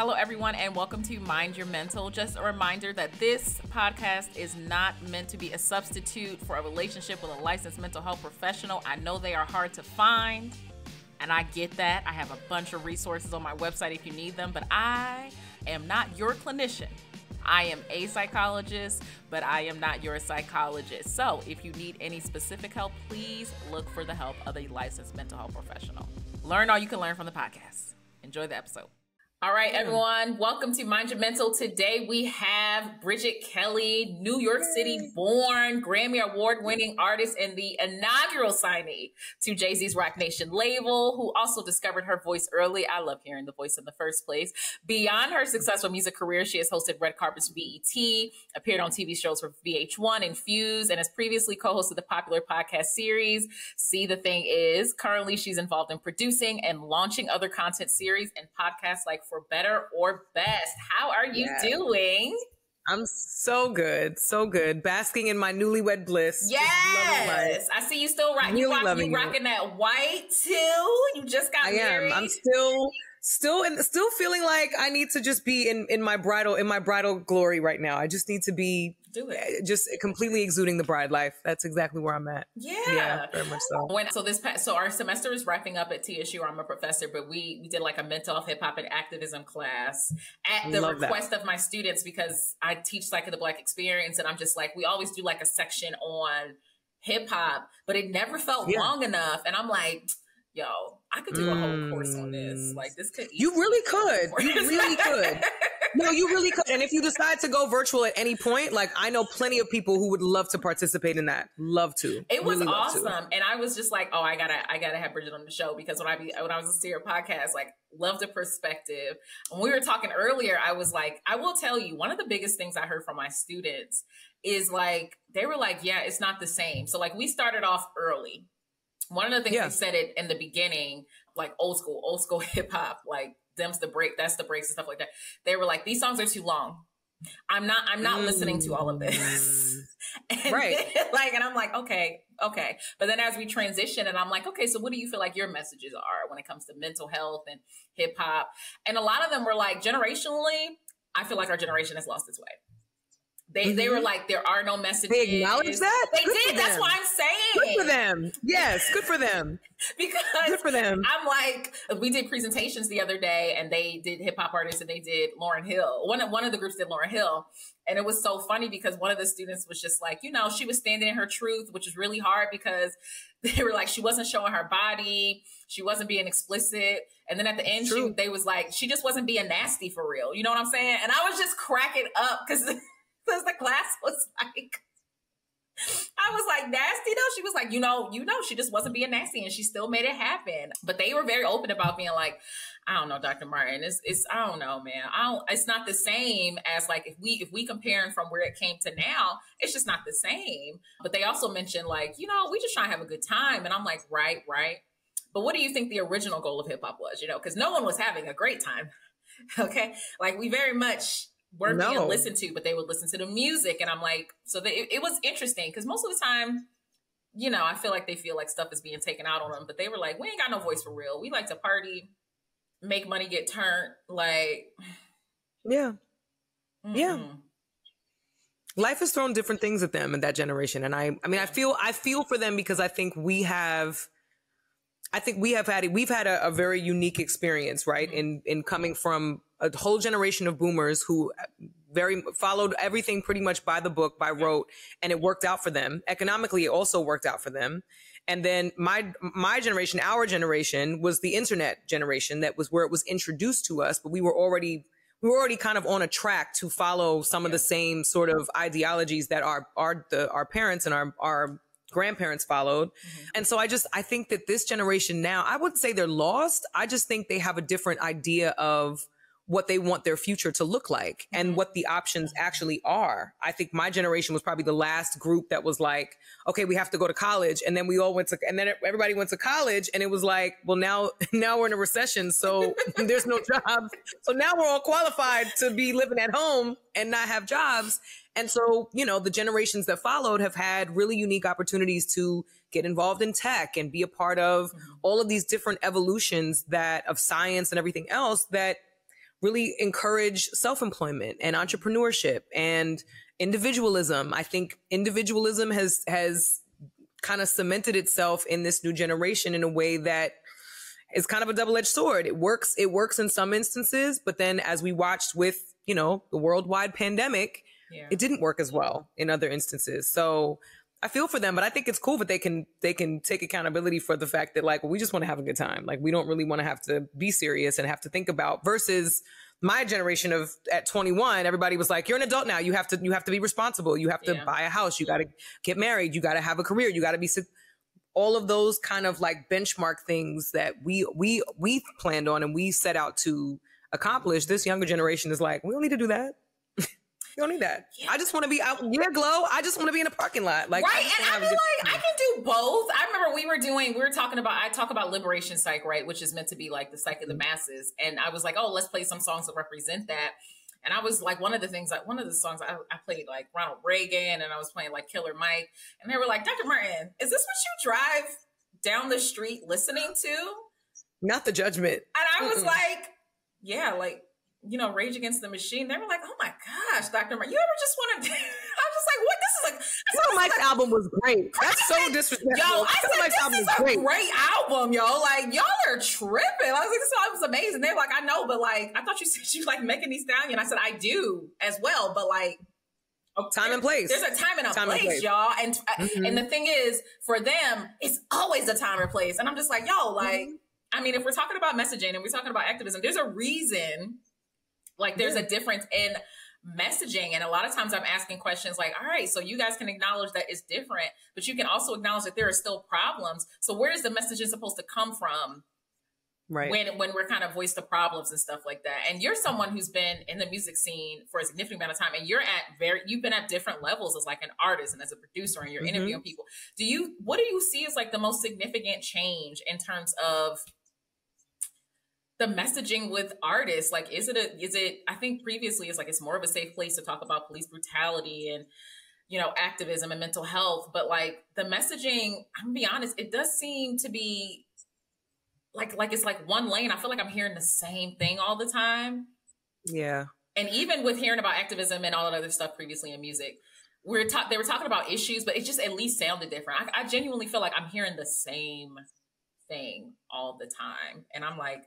Hello, everyone, and welcome to Mind Your Mental. Just a reminder that this podcast is not meant to be a substitute for a relationship with a licensed mental health professional. I know they are hard to find, and I get that. I have a bunch of resources on my website if you need them, but I am not your clinician. I am a psychologist, but I am not your psychologist. So if you need any specific help, please look for the help of a licensed mental health professional. Learn all you can learn from the podcast. Enjoy the episode. All right, mm. everyone. Welcome to Mind Your Mental. Today we have Bridget Kelly, New York City born, Grammy Award winning artist, and the inaugural signee to Jay Z's Roc Nation label, who also discovered her voice early. I love hearing the voice in the first place. Beyond her successful music career, she has hosted red carpets BET, appeared on TV shows for VH1 and Fuse, and has previously co hosted the popular podcast series See the Thing Is. Currently, she's involved in producing and launching other content series and podcasts like for better or best. How are you yeah. doing? I'm so good, so good. Basking in my newlywed bliss. Yes, I see you still rocking. You, rock, you rocking that white too. You just got I married. am. I'm still still and still feeling like I need to just be in in my bridal in my bridal glory right now. I just need to be do it eh, just completely exuding the bride life. That's exactly where I'm at. Yeah, yeah, very much so. When so this past, so our semester is wrapping up at TSU. I'm a professor, but we we did like a mental health, hip hop, and activism class at the Love request that. of my students because I teach like the Black Experience, and I'm just like we always do like a section on hip hop, but it never felt yeah. long enough, and I'm like yo, I could do a whole course on this. Mm. Like this could You really could. You really could. No, you really could. And if you decide to go virtual at any point, like I know plenty of people who would love to participate in that. Love to. It was really awesome. And I was just like, oh, I gotta, I gotta have Bridget on the show because when I be when I was listening to your podcast, like love the perspective. When we were talking earlier, I was like, I will tell you, one of the biggest things I heard from my students is like they were like, yeah, it's not the same. So like we started off early one of the things yeah. they said it in the beginning, like old school, old school hip hop, like them's the break, that's the breaks and stuff like that. They were like, these songs are too long. I'm not, I'm not mm. listening to all of this. and right. Then, like, and I'm like, okay, okay. But then as we transition and I'm like, okay, so what do you feel like your messages are when it comes to mental health and hip hop? And a lot of them were like, generationally, I feel like our generation has lost its way. They mm-hmm. they were mm-hmm. like, there are no messages. They acknowledge that. They good did. That's what I'm saying. Good for them. Yes, good for them. because good for them. I'm like, we did presentations the other day, and they did hip hop artists, and they did Lauryn Hill. One of one of the groups did Lauryn Hill, and it was so funny because one of the students was just like, you know, she was standing in her truth, which is really hard because they were like, she wasn't showing her body, she wasn't being explicit, and then at the end, she, they was like, she just wasn't being nasty for real. You know what I'm saying? And I was just cracking up because. because the class was like, I was like nasty though. She was like, you know, you know, she just wasn't being nasty and she still made it happen. But they were very open about being like, I don't know, Dr. Martin. It's it's I don't know, man. I don't it's not the same as like if we if we comparing from where it came to now, it's just not the same. But they also mentioned like, you know, we just trying to have a good time. And I'm like, right, right. But what do you think the original goal of hip hop was? You know, because no one was having a great time. okay. Like we very much weren't no. being listened to, but they would listen to the music. And I'm like, so they, it, it was interesting because most of the time, you know, I feel like they feel like stuff is being taken out on them, but they were like, we ain't got no voice for real. We like to party, make money, get turned. Like, yeah. Mm-hmm. Yeah. Life has thrown different things at them in that generation. And I, I mean, I feel, I feel for them because I think we have, I think we have had, we've had a, a very unique experience, right? Mm-hmm. In, in coming from a whole generation of boomers who very followed everything pretty much by the book, by rote, and it worked out for them. Economically, it also worked out for them. And then my my generation, our generation, was the internet generation that was where it was introduced to us, but we were already we were already kind of on a track to follow some of the same sort of ideologies that our our the, our parents and our our grandparents followed. Mm-hmm. And so I just I think that this generation now, I wouldn't say they're lost. I just think they have a different idea of what they want their future to look like and mm-hmm. what the options actually are. I think my generation was probably the last group that was like, okay, we have to go to college. And then we all went to, and then everybody went to college and it was like, well, now, now we're in a recession. So there's no jobs. So now we're all qualified to be living at home and not have jobs. And so, you know, the generations that followed have had really unique opportunities to get involved in tech and be a part of mm-hmm. all of these different evolutions that of science and everything else that really encourage self-employment and entrepreneurship and individualism. I think individualism has has kind of cemented itself in this new generation in a way that is kind of a double-edged sword. It works it works in some instances, but then as we watched with, you know, the worldwide pandemic, yeah. it didn't work as well in other instances. So I feel for them, but I think it's cool that they can they can take accountability for the fact that like well, we just want to have a good time. Like we don't really want to have to be serious and have to think about versus my generation of at 21 everybody was like you're an adult now you have to you have to be responsible you have to yeah. buy a house you got to get married you got to have a career you got to be all of those kind of like benchmark things that we we we planned on and we set out to accomplish this younger generation is like we don't need to do that you don't need that. Yeah. I just want to be out. Yeah, glow. I just want to be in a parking lot. Like right. I and I feel like time. I can do both. I remember we were doing. We were talking about. I talk about liberation psych, right, which is meant to be like the psych of the mm-hmm. masses. And I was like, oh, let's play some songs that represent that. And I was like, one of the things, like one of the songs I, I, played like Ronald Reagan, and I was playing like Killer Mike, and they were like, Dr. Martin, is this what you drive down the street listening to? Not the judgment. And I was Mm-mm. like, yeah, like you know, Rage Against the Machine, they were like, "Oh my gosh, Dr. Mark, you ever just want to?" I was just like, "What? This is like." Killer Mike's like, album was great. That's so disrespectful. Yo, I said Mike's this is a great. great. album, yo. Like y'all are tripping. I was like, "This album's amazing." They're like, "I know, but like, I thought you said you like Megan Thee Stallion." I said, "I do as well, but like." Okay, time and place. There's a time and a time place, and place, y'all. And uh, mm-hmm. and the thing is, for them, it's always a time and place. And I'm just like, yo, like, mm-hmm. I mean, if we're talking about messaging and we're talking about activism, there's a reason like there's yeah. a difference in messaging. And a lot of times I'm asking questions like, all right, so you guys can acknowledge that it's different, but you can also acknowledge that there are still problems. So where is the messaging supposed to come from? Right. When when we're kind of voice the problems and stuff like that. And you're someone who's been in the music scene for a significant amount of time and you're at very you've been at different levels as like an artist and as a producer and you're mm-hmm. interviewing people. Do you what do you see as like the most significant change in terms of the messaging with artists like is it a is it i think previously it's like it's more of a safe place to talk about police brutality and you know activism and mental health but like the messaging i'm gonna be honest it does seem to be like like it's like one lane. I feel like i'm hearing the same thing all the time. Yeah. And even with hearing about activism and all that other stuff previously in music we're ta- they were talking about issues but it just at least sounded different. I, I genuinely feel like i'm hearing the same thing all the time. And i'm like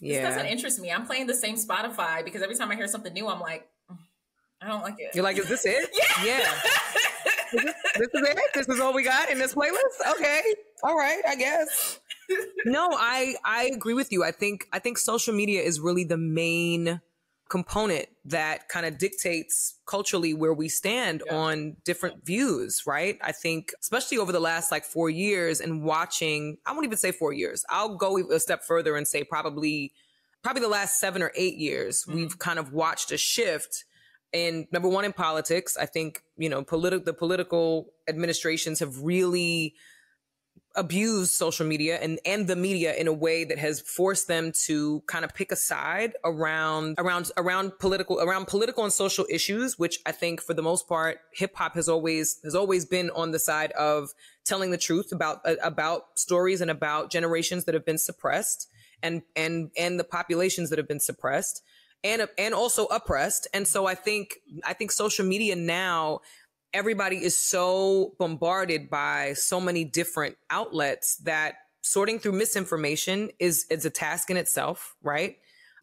yeah. This doesn't interest me. I'm playing the same Spotify because every time I hear something new, I'm like, mm, I don't like it. You're like, is this it? yeah. Yeah. this, this is it. This is all we got in this playlist. Okay. All right. I guess. no, I I agree with you. I think I think social media is really the main component that kind of dictates culturally where we stand yeah. on different views, right? I think, especially over the last like four years and watching, I won't even say four years. I'll go a step further and say probably, probably the last seven or eight years, mm-hmm. we've kind of watched a shift in number one in politics. I think, you know, political, the political administrations have really abused social media and, and the media in a way that has forced them to kind of pick a side around around around political around political and social issues, which I think for the most part, hip hop has always has always been on the side of telling the truth about uh, about stories and about generations that have been suppressed and and and the populations that have been suppressed and and also oppressed. And so I think I think social media now everybody is so bombarded by so many different outlets that sorting through misinformation is is a task in itself, right?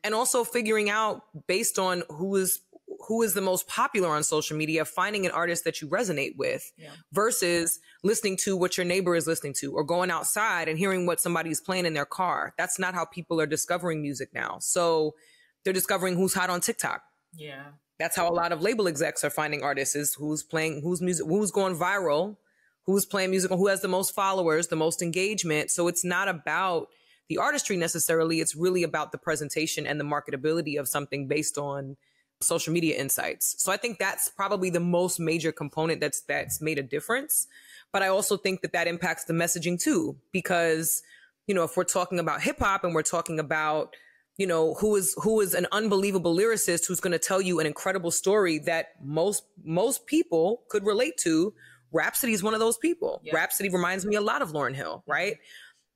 And also figuring out based on who is who is the most popular on social media, finding an artist that you resonate with yeah. versus listening to what your neighbor is listening to or going outside and hearing what somebody's playing in their car. That's not how people are discovering music now. So they're discovering who's hot on TikTok. Yeah that's how a lot of label execs are finding artists is who's playing who's music who's going viral who's playing music who has the most followers the most engagement. So it's not about the artistry necessarily. It's really about the presentation and the marketability of something based on social media insights. So i think that's probably the most major component that's that's made a difference. But i also think that that impacts the messaging too because you know if we're talking about hip hop and we're talking about you know, who is who is an unbelievable lyricist who's going to tell you an incredible story that most most people could relate to. Rapsody is one of those people. Yeah. Rapsody reminds me a lot of Lauryn Hill, right?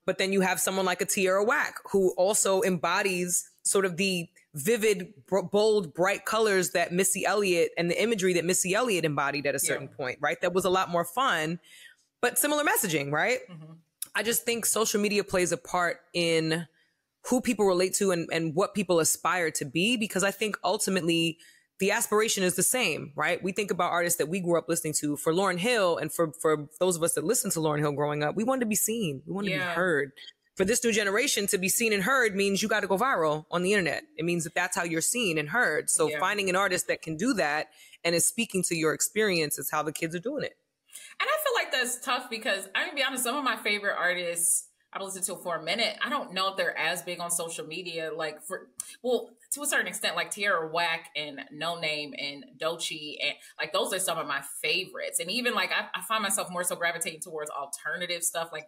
But then you have someone like a Tierra Whack who also embodies sort of the vivid, bold, bright colors that Missy Elliott and the imagery that Missy Elliott embodied at a certain yeah. point, right? That was a lot more fun, but similar messaging, right? Mm-hmm. I just think social media plays a part in who people relate to and, and what people aspire to be, because I think ultimately the aspiration is the same, right? We think about artists that we grew up listening to. For Lauryn Hill, and for for those of us that listened to Lauryn Hill growing up, we wanted to be seen. We wanted yeah. to be heard for this new generation to be seen and heard means you got to go viral on the internet. It means that that's how you're seen and heard. So yeah. finding an artist that can do that and is speaking to your experience is how the kids are doing it. And I feel like that's tough because I'm gonna be honest, some of my favorite artists I've listened to for a minute. I don't know if they're as big on social media. Like for well, to a certain extent, like Tierra Whack and Noname and Doechii and like those are some of my favorites. And even like I, I find myself more so gravitating towards alternative stuff. Like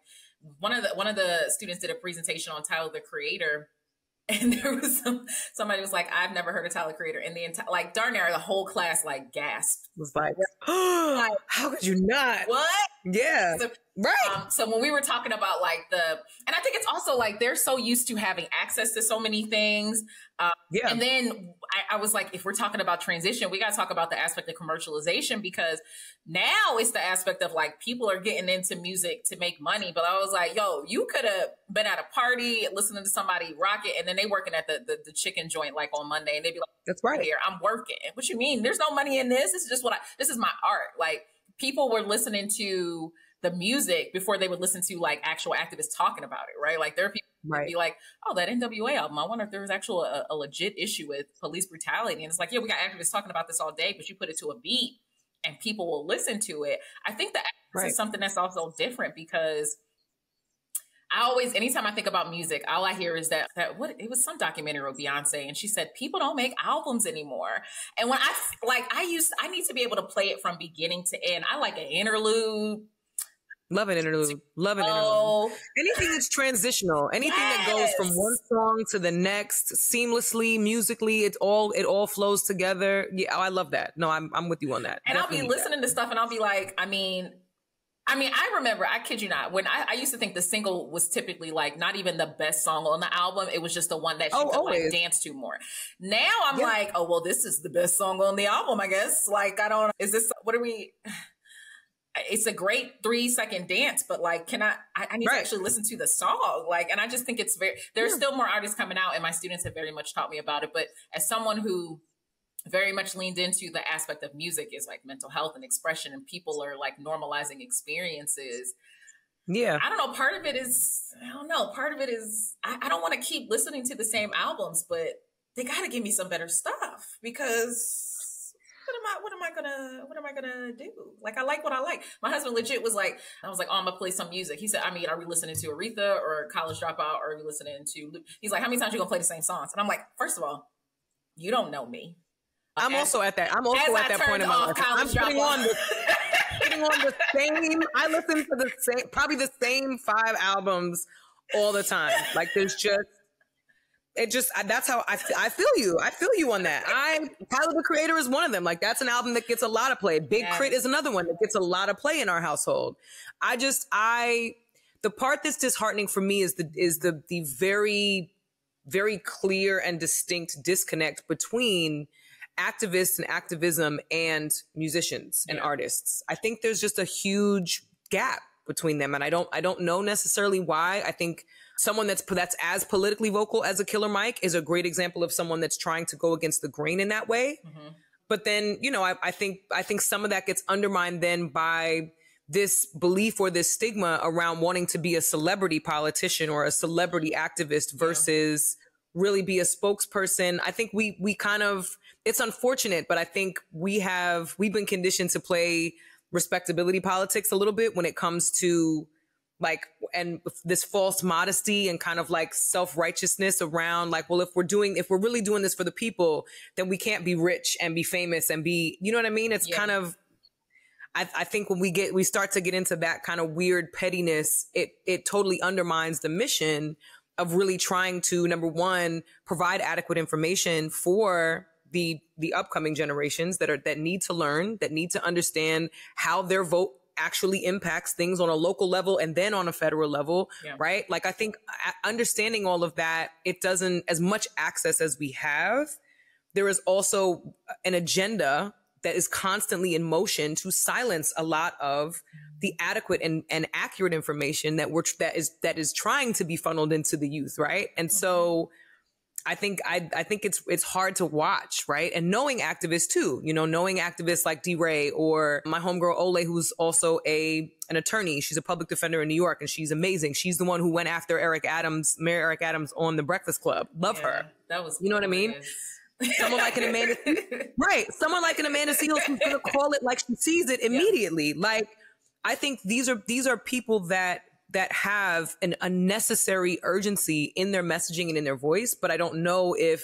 one of the one of the students did a presentation on Tyler the Creator, and there was some somebody was like, "I've never heard of Tyler the Creator," and the entire like darn near the whole class like gasped. Was like, oh, how could you not? What? Yeah. So, right. Um, so when we were talking about like the, and I think it's also like they're so used to having access to so many things. Um, yeah. And then I, I, was like, if we're talking about transition, we got to talk about the aspect of commercialization because now it's the aspect of like people are getting into music to make money. But I was like, yo, you could have been at a party listening to somebody rock it, and then they working at the, the, the chicken joint like on Monday, and they'd be like, "That's right, here I'm working." What you mean? There's no money in this. This is just what I. This is my art. Like people were listening to the music before they would listen to like actual activists talking about it, right? Like there are people right. be like, "Oh, that NWA album. I wonder if there was actual a, a, legit issue with police brutality." And it's like, yeah, we got activists talking about this all day, but you put it to a beat and people will listen to it. I think that right. is something that's also different because I always, anytime I think about music, all I hear is that that what it was some documentary of Beyonce, and she said people don't make albums anymore. And when I like, I used, I need to be able to play it from beginning to end. I like an interlude. Love an interlude. Love an interlude. Oh. Anything that's transitional, anything yes. that goes from one song to the next seamlessly, musically, it all it all flows together. Yeah, oh, I love that. No, I'm I'm with you on that. And Definitely I'll be listening that. to stuff, and I'll be like, I mean, I mean, I remember, I kid you not, when I, I, used to think the single was typically like not even the best song on the album. It was just the one that you oh, could always. like dance to more. Now I'm yeah. like, oh, well, this is the best song on the album, I guess. Like, I don't, is this, what are we, it's a great three second dance, but like, can I, I, I need right. to actually listen to the song. Like, and I just think it's very, there's yeah. still more artists coming out and my students have very much taught me about it. But as someone who, very much leaned into the aspect of music is like mental health and expression and people are like normalizing experiences yeah i don't know part of it is i don't know part of it is i, I don't want to keep listening to the same albums but they got to give me some better stuff because what am I what am I gonna what am I gonna do? Like I like what I like. My husband legit was like, I was like, oh, I'm gonna play some music. He said, I mean, are we listening to Aretha or College Dropout or are we listening to he's like, how many times you gonna play the same songs? And I'm like, first of all, you don't know me. I'm as, also at that. I'm also at that point in my life. I'm putting on the putting on the same. I listen to the same, probably the same five albums all the time. Like there's just it just that's how I, I feel you. I feel you on that. I Tyler the Creator is one of them. Like that's an album that gets a lot of play. Big yes. Crit is another one that gets a lot of play in our household. I just I the part that's disheartening for me is the is the the very very clear and distinct disconnect between activists and activism and musicians and yeah. artists. I think there's just a huge gap between them and I don't I don't know necessarily why. I think someone that's that's as politically vocal as a Killer Mike is a great example of someone that's trying to go against the grain in that way. Mm-hmm. But then, you know, I, I think I think some of that gets undermined then by this belief or this stigma around wanting to be a celebrity politician or a celebrity activist versus yeah. really be a spokesperson. I think we we kind of it's unfortunate, but I think we have we've been conditioned to play respectability politics a little bit when it comes to like and this false modesty and kind of like self-righteousness around like well if we're doing if we're really doing this for the people then we can't be rich and be famous and be you know what i mean it's yeah. kind of I, I think when we get we start to get into that kind of weird pettiness it it totally undermines the mission of really trying to number one provide adequate information for the the upcoming generations that are that need to learn, that need to understand how their vote actually impacts things on a local level and then on a federal level, yeah. right? Like I think understanding all of that, it doesn't as much access as we have. There is also an agenda that is constantly in motion to silence a lot of the adequate and, and accurate information that we're that is that is trying to be funneled into the youth, right? And so mm-hmm. I think I I think it's it's hard to watch, right? And knowing activists too, you know, knowing activists like DeRay or my homegirl Ole, who's also a an attorney. She's a public defender in New York, and she's amazing. She's the one who went after Eric Adams, Mayor Eric Adams, on the Breakfast Club. Love yeah, her. That was you know what I mean. someone like an Amanda, right? Someone like an Amanda Seales who's gonna call it like she sees it immediately. Yeah. Like, I think these are these are people that that have an unnecessary urgency in their messaging and in their voice, but I don't know if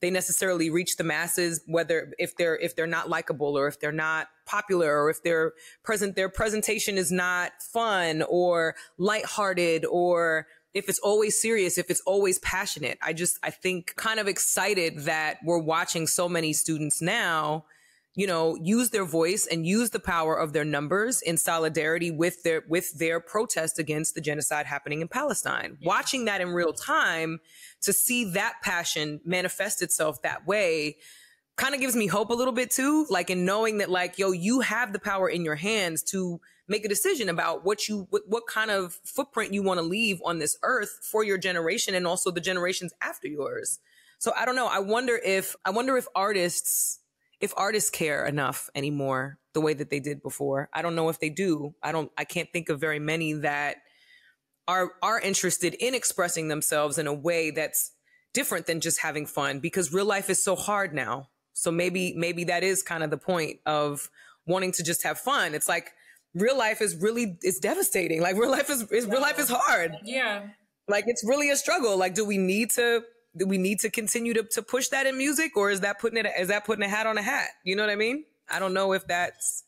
they necessarily reach the masses, whether if they're if they're not likable or if they're not popular or if their present their presentation is not fun or lighthearted or if it's always serious, if it's always passionate. I just I think kind of excited that we're watching so many students now you know, use their voice and use the power of their numbers in solidarity with their with their protest against the genocide happening in Palestine. Yeah. Watching that in real time to see that passion manifest itself that way kind of gives me hope a little bit too, like in knowing that like yo, you have the power in your hands to make a decision about what you what, what kind of footprint you want to leave on this earth for your generation and also the generations after yours. So I don't know. I wonder if I wonder if artists if artists care enough anymore the way that they did before. I don't know if they do. I don't I can't think of very many that are are interested in expressing themselves in a way that's different than just having fun because real life is so hard now. So maybe maybe that is kind of the point of wanting to just have fun. It's like real life is really it's devastating. Like real life is, is real life is hard. Yeah. Like it's really a struggle. Like do we need to we need to continue to, to push that in music or is that putting it is that putting a hat on a hat you know what i mean i don't know if that's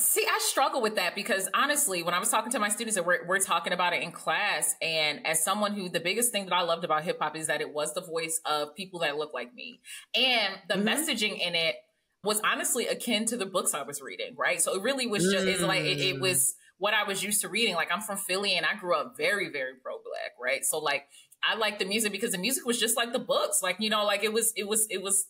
See, I struggle with that because honestly, when I was talking to my students and we're, we're talking about it in class, and as someone who the biggest thing that I loved about hip hop is that it was the voice of people that look like me. And the mm-hmm. messaging in it was honestly akin to the books I was reading, right? So it really was just, mm. it's like, it, it was what I was used to reading. Like I'm from Philly and I grew up very, very pro black, right? So like I like the music because the music was just like the books. Like, you know, like it was, it was, it was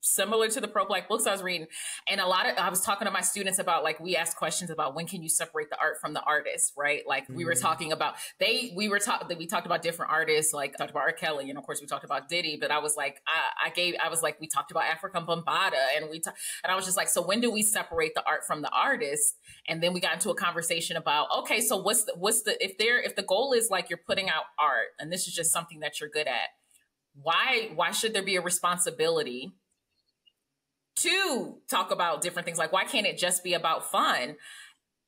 similar to the pro black books I was reading. And a lot of, I was talking to my students about like, we asked questions about when can you separate the art from the artist, right? Like mm-hmm. we were mm. talking about, they, we were talking, we talked about different artists, like talked about R. Kelly and of course we talked about Diddy, but I was like, I, I gave, I was like, we talked about Afrika Bambaataa and we, ta- and I was just like, so when do we separate the art from the artist? And then we got into a conversation about, okay, so what's the, what's the, if there, if the goal is like you're putting out art and this is just something that you're good at, why, why should there be a responsibility to talk about different things. Like, why can't it just be about fun?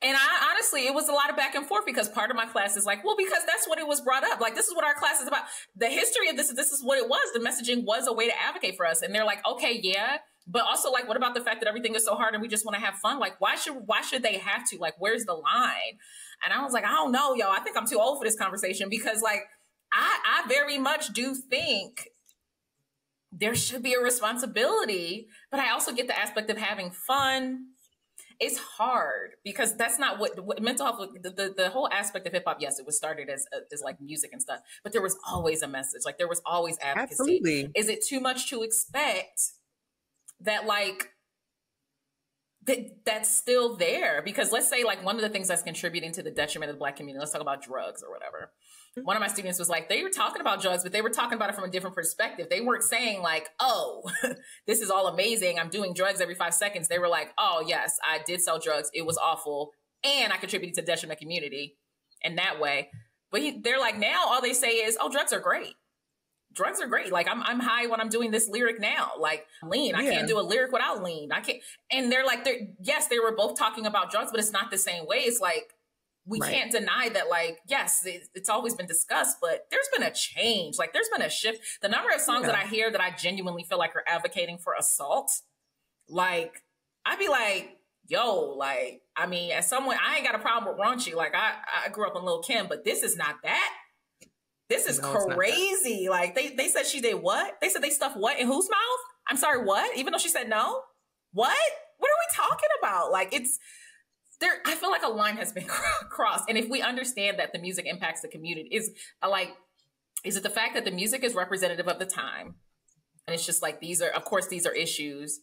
And I honestly, it was a lot of back and forth because part of my class is like, well, because that's what it was brought up. Like, this is what our class is about. The history of this, this is what it was. The messaging was a way to advocate for us. And they're like, okay, yeah. But also like, what about the fact that everything is so hard and we just want to have fun? Like, why should, why should they have to? Like, where's the line? And I was like, I don't know, yo. I think I'm too old for this conversation because like, I, I very much do think there should be a responsibility, but I also get the aspect of having fun. It's hard because that's not what, what mental health, the, the, the, whole aspect of hip hop. Yes, it was started as, as like music and stuff, but there was always a message. Like there was always advocacy. Absolutely. Is it too much to expect that like that that's still there because let's say like one of the things that's contributing to the detriment of the black community let's talk about drugs or whatever. Mm-hmm. one of my students was like they were talking about drugs but they were talking about it from a different perspective they weren't saying like oh this is all amazing i'm doing drugs every five seconds they were like oh yes i did sell drugs it was awful and i contributed to the detriment community in that way but he, they're like now all they say is oh drugs are great drugs are great. Like I'm I'm high when I'm doing this lyric now. Like lean, I can't do a lyric without lean. I can't. And they're like, they're yes, they were both talking about drugs, but it's not the same way. It's like we right. can't deny that. Like yes, it's always been discussed, but there's been a change. Like there's been a shift. The number of songs yeah. that I hear that I genuinely feel like are advocating for assault, like I'd be like. Yo, like, I mean, as someone, I ain't got a problem with raunchy. Like, I, I grew up in Lil Kim, but this is not that this is no, crazy. Like they, they said she did what? They said they stuffed what in whose mouth? I'm sorry, what? Even though she said no? What? What are we talking about? Like it's there I feel like a line has been crossed. And if we understand that the music impacts the community, is uh, like, is it the fact that the music is representative of the time? And it's just like these are, of course, these are issues.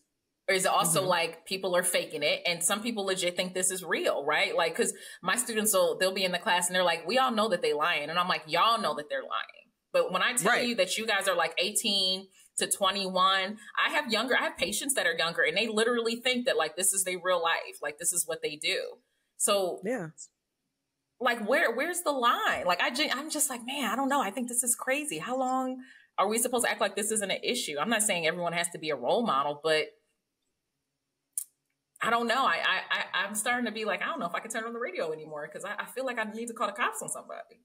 Or is it also mm-hmm. like people are faking it and some people legit think this is real, right? Like, cause my students will, they'll be in the class and they're like, we all know that they lying. And I'm like, y'all know that they're lying. But when I tell right. you that you guys are like 18 to 21, I have younger, I have patients that are younger and they literally think that like this is their real life. Like this is what they do. So yeah, like where, where's the line? Like I, I'm just like, man, I don't know. I think this is crazy. How long are we supposed to act like this isn't an issue? I'm not saying everyone has to be a role model, but I don't know. I, I, I am starting to be like, I don't know if I can turn on the radio anymore because I, I feel like I need to call the cops on somebody.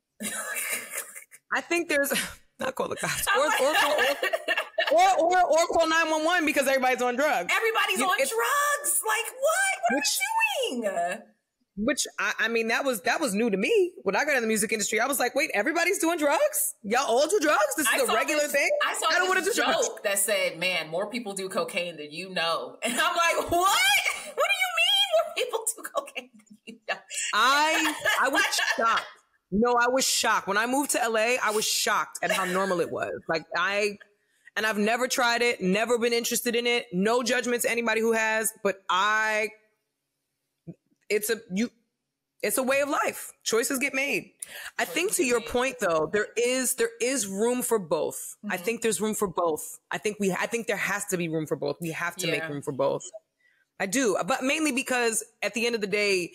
I think there's not call the cops or or, or, or, or, or call 911 because everybody's on drugs. Everybody's you, on drugs. Like what? What which, are you doing? Which I, I, mean, that was that was new to me when I got in the music industry. I was like, wait, everybody's doing drugs? Y'all all do drugs? This is I a regular this, thing. I saw I don't this joke drugs. that said, "Man, more people do cocaine than you know," and I'm like, what? What do you mean more people do cocaine than you know? I I was shocked. No, I was shocked. When I moved to LA, I was shocked at how normal it was. Like I and I've never tried it, never been interested in it. No judgment to anybody who has, but I it's a you it's a way of life. Choices get made. I think to your point though, there is there is room for both. Mm-hmm. I think there's room for both. I think we I think there has to be room for both. We have to yeah. make room for both. I do, but mainly because at the end of the day,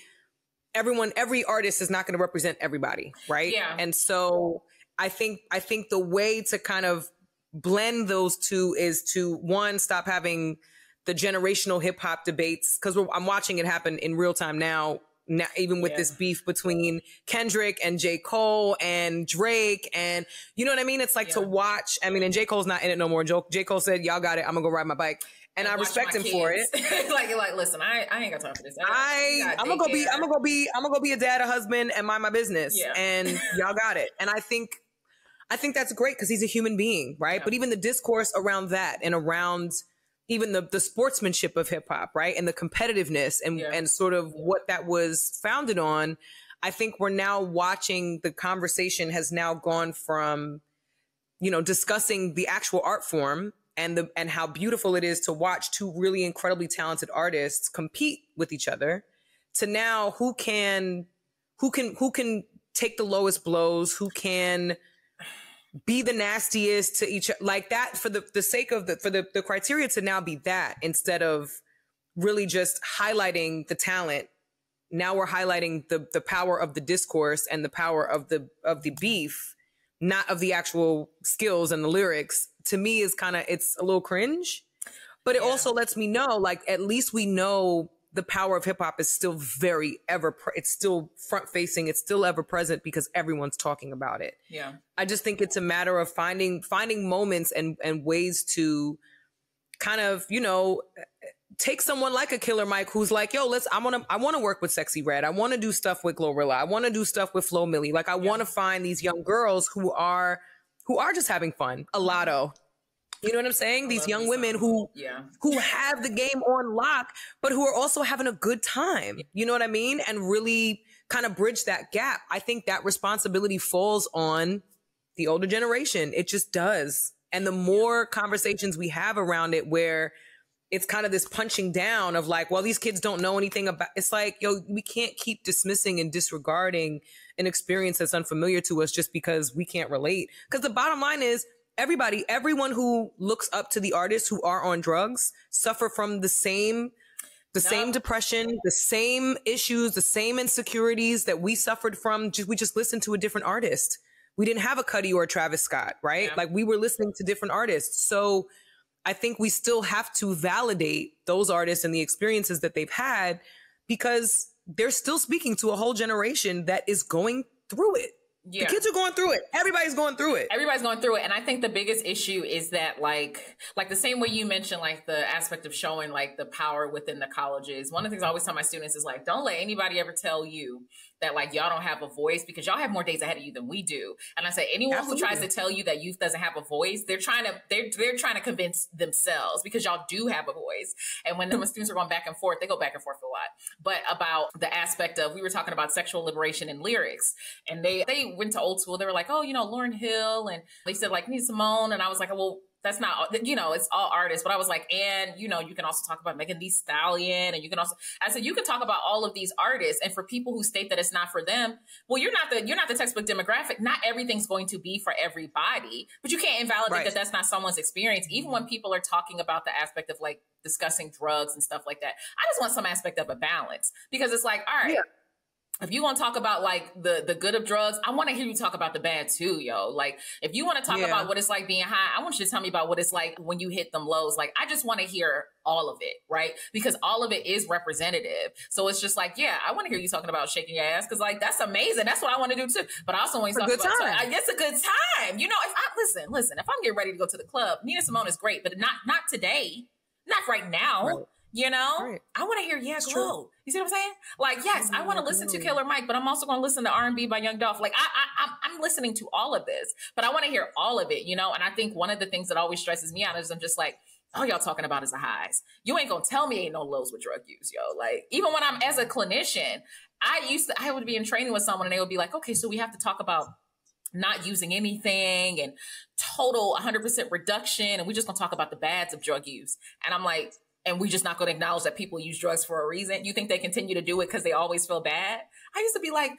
everyone, every artist is not going to represent everybody, right? Yeah. And so I think I think the way to kind of blend those two is to one stop having the generational hip hop debates because I'm watching it happen in real time now. Now, even with yeah. this beef between Kendrick and J. Cole and Drake, and you know what I mean? It's like yeah. to watch. I mean, and J. Cole's not in it no more. J. Cole said, "Y'all got it. I'm gonna go ride my bike." and, I respect him kids. for it. like, like, listen, I, I ain't got time for this. I, I am gonna go be, I'm gonna go be, I'm gonna go be a dad, a husband, and mind my business. Yeah. And y'all got it. And I think, I think that's great because he's a human being, right? Yeah. But even the discourse around that and around even the the sportsmanship of hip hop, right, and the competitiveness and yeah. and sort of what that was founded on. I think we're now watching the conversation has now gone from, you know, discussing the actual art form and the and how beautiful it is to watch two really incredibly talented artists compete with each other to now who can who can who can take the lowest blows who can be the nastiest to each like that for the the sake of the for the the criteria to now be that instead of really just highlighting the talent now we're highlighting the the power of the discourse and the power of the of the beef not of the actual skills and the lyrics to me is kind of it's a little cringe but it yeah. also lets me know like at least we know the power of hip hop is still very ever pre- it's still front facing it's still ever present because everyone's talking about it yeah i just think it's a matter of finding finding moments and and ways to kind of you know take someone like a killer mike who's like yo let's i want to i want to work with Sexy Redd i want to do stuff with glorilla i want to do stuff with flo milli like i yeah. want to find these young girls who are who are just having fun. A Latto. You know what I'm saying? These young women who yeah. who have the game on lock, but who are also having a good time. You know what I mean? And really kind of bridge that gap. I think that responsibility falls on the older generation. It just does. And the more conversations we have around it where it's kind of this punching down of like, well, these kids don't know anything about it's like, yo, we can't keep dismissing and disregarding an experience that's unfamiliar to us just because we can't relate. Because the bottom line is everybody, everyone who looks up to the artists who are on drugs suffer from the same the no. same depression, the same issues, the same insecurities that we suffered from. Just, we just listened to a different artist. We didn't have a Cudi or a Travis Scott, right? Yeah. Like we were listening to different artists. So I think we still have to validate those artists and the experiences that they've had because they're still speaking to a whole generation that is going through it. Yeah. The kids are going through it. Everybody's going through it. Everybody's going through it. And I think the biggest issue is that like like the same way you mentioned like the aspect of showing like the power within the colleges. One of the things I always tell my students is like don't let anybody ever tell you that like y'all don't have a voice because y'all have more days ahead of you than we do. And I say anyone Absolutely. who tries to tell you that youth doesn't have a voice, they're trying to they're they're trying to convince themselves because y'all do have a voice. And when the students are going back and forth, they go back and forth a lot, but about the aspect of we were talking about sexual liberation in lyrics, and they they went to old school. They were like, oh, you know, Lauryn Hill, and they said like Nina Simone, and I was like, well, that's not you know it's all artists but i was like and you know you can also talk about megan thee stallion and you can also i said you can talk about all of these artists and for people who state that it's not for them well you're not the you're not the textbook demographic. Not everything's going to be for everybody but you can't invalidate right. that that's not someone's experience even when people are talking about the aspect of like discussing drugs and stuff like that. I just want some aspect of a balance because it's like all right yeah if you want to talk about like the the good of drugs, I want to hear you talk about the bad too, yo. Like if you want to talk yeah. about what it's like being high, I want you to tell me about what it's like when you hit them lows. Like I just want to hear all of it, right? Because all of it is representative. So it's just like, yeah, I want to hear you talking about shaking your ass because like that's amazing. That's what I want to do too. But I also want to talk about time. I guess a good time. You know, if I listen, listen, if I'm getting ready to go to the club, Nina Simone is great, but not not today, not right now. Right. You know, right. I want to hear Yeah Glo. You see what I'm saying? Like, yes, I want to listen to mm-hmm. Killer Mike, but I'm also going to listen to R&B by Young Dolph. Like, I, I, I'm, I'm listening to all of this, but I want to hear all of it. You know, and I think one of the things that always stresses me out is I'm just like, all y'all talking about is the highs. You ain't gonna tell me ain't no lows with drug use, yo. Like, even when I'm as a clinician, I used to, I would be in training with someone and they would be like, okay, so we have to talk about not using anything and total 100% reduction. And we just gonna talk about the bads of drug use. And I'm like, and we just not going to acknowledge that people use drugs for a reason. You think they continue to do it because they always feel bad? I used to be like,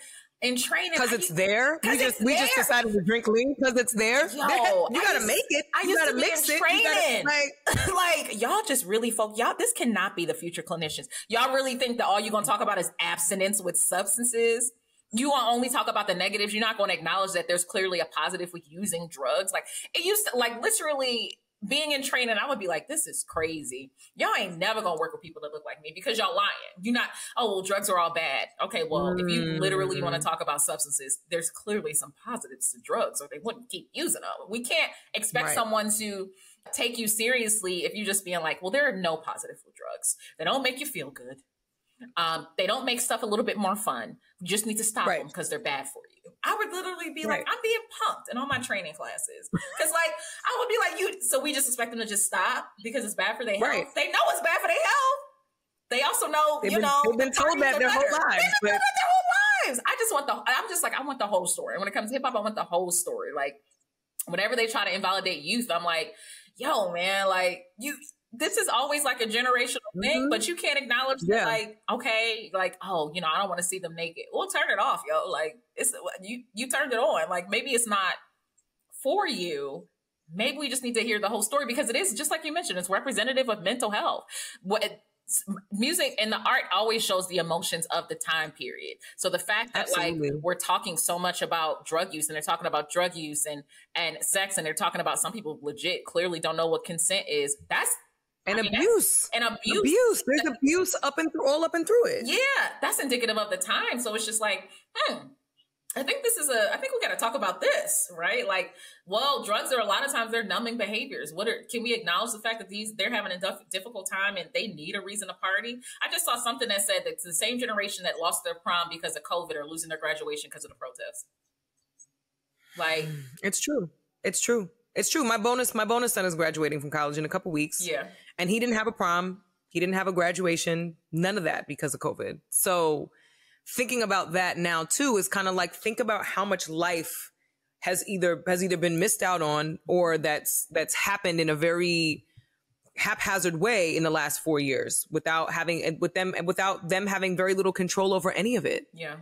in training because it's there. We just we just decided to drink lean because it's there. Yo, you gotta make it. I you gotta mix it. Training. Gotta, like, like y'all just really folk. Y'all, this cannot be the future clinicians. Y'all really think that all you're gonna talk about is abstinence with substances? You will only talk about the negatives. You're not going to acknowledge that there's clearly a positive with using drugs. Like it used to, like literally being in training, I would be like, this is crazy. Y'all ain't never gonna work with people that look like me because y'all lying. You're not, oh, well, drugs are all bad. Okay, well, mm. if you literally want to mm. talk about substances, there's clearly some positives to drugs or they wouldn't keep using them. We can't expect right. someone to take you seriously if you're just being like, well, there are no positive drugs. They don't make you feel good. Um, they don't make stuff a little bit more fun. You just need to stop right. them because they're bad for you. I would literally be right. like, I'm being punked in all my training classes. Because like I would be like, you so we just expect them to just stop because it's bad for their right. health. They know it's bad for their health. They also know, they've you been, know, they've been told that their whole lives. They've been But... their whole lives. I just want the I'm just like, I want the whole story. When it comes to hip hop, I want the whole story. Like whenever they try to invalidate youth, I'm like, yo, man, like you this is always like a generational mm-hmm. thing, but you can't acknowledge yeah. that, like, okay, like, oh, you know, I don't want to see them naked. Well, turn it off, yo. Like, it's you you turned it on. Like, maybe it's not for you. Maybe we just need to hear the whole story because it is just like you mentioned. It's representative of mental health. What music and the art always shows the emotions of the time period. So the fact that Absolutely. like we're talking so much about drug use and they're talking about drug use and and sex and they're talking about some people legit clearly don't know what consent is. That's and I mean, abuse and abuse abuse there's abuse up and through all up and through it yeah that's indicative of the time so it's just like hmm I think this is a. I think we got to talk about this, right? Like, well, drugs are a lot of times they're numbing behaviors. What are, can we acknowledge the fact that these they're having a difficult time and they need a reason to party? I just saw something that said that the same generation that lost their prom because of COVID or losing their graduation because of the protests. Like, it's true. It's true. It's true. My bonus, my bonus son is graduating from college in a couple weeks. Yeah. And he didn't have a prom. He didn't have a graduation. None of that because of COVID. So thinking about that now too is kind of like think about how much life has either has either been missed out on or that's that's happened in a very haphazard way in the last four years without having with them without them having very little control over any of it. Yeah.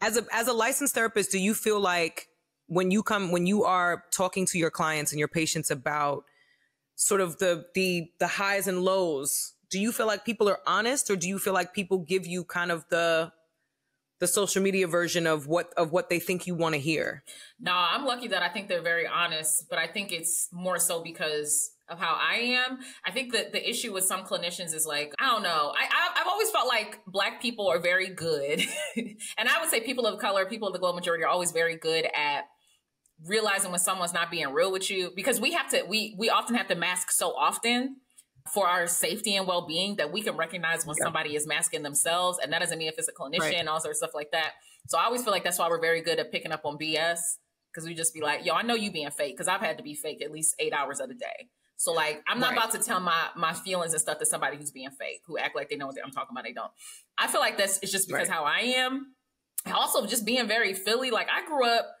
As a as a licensed therapist, do you feel like when you come when you are talking to your clients and your patients about sort of the the the highs and lows do you feel like people are honest or do you feel like people give you kind of the the social media version of what of what they think you want to hear no i'm lucky that i think they're very honest but i think it's more so because of how I am. I think that the issue with some clinicians is like, I don't know. I, I have always felt like black people are very good. and I would say people of color, people of the global majority are always very good at realizing when someone's not being real with you because we have to we we often have to mask so often for our safety and well-being that we can recognize when yeah. somebody is masking themselves and that doesn't mean if it's a clinician right. and all sorts of stuff like that so i always feel like that's why we're very good at picking up on bs because we just be like yo i know you being fake because i've had to be fake at least eight hours of the day So like, I'm not right. about to tell my my feelings and stuff to somebody who's being fake, who act like they know what I'm talking about. They don't. I feel like that's it's just because right. how I am. Also, just being very Philly. Like I grew up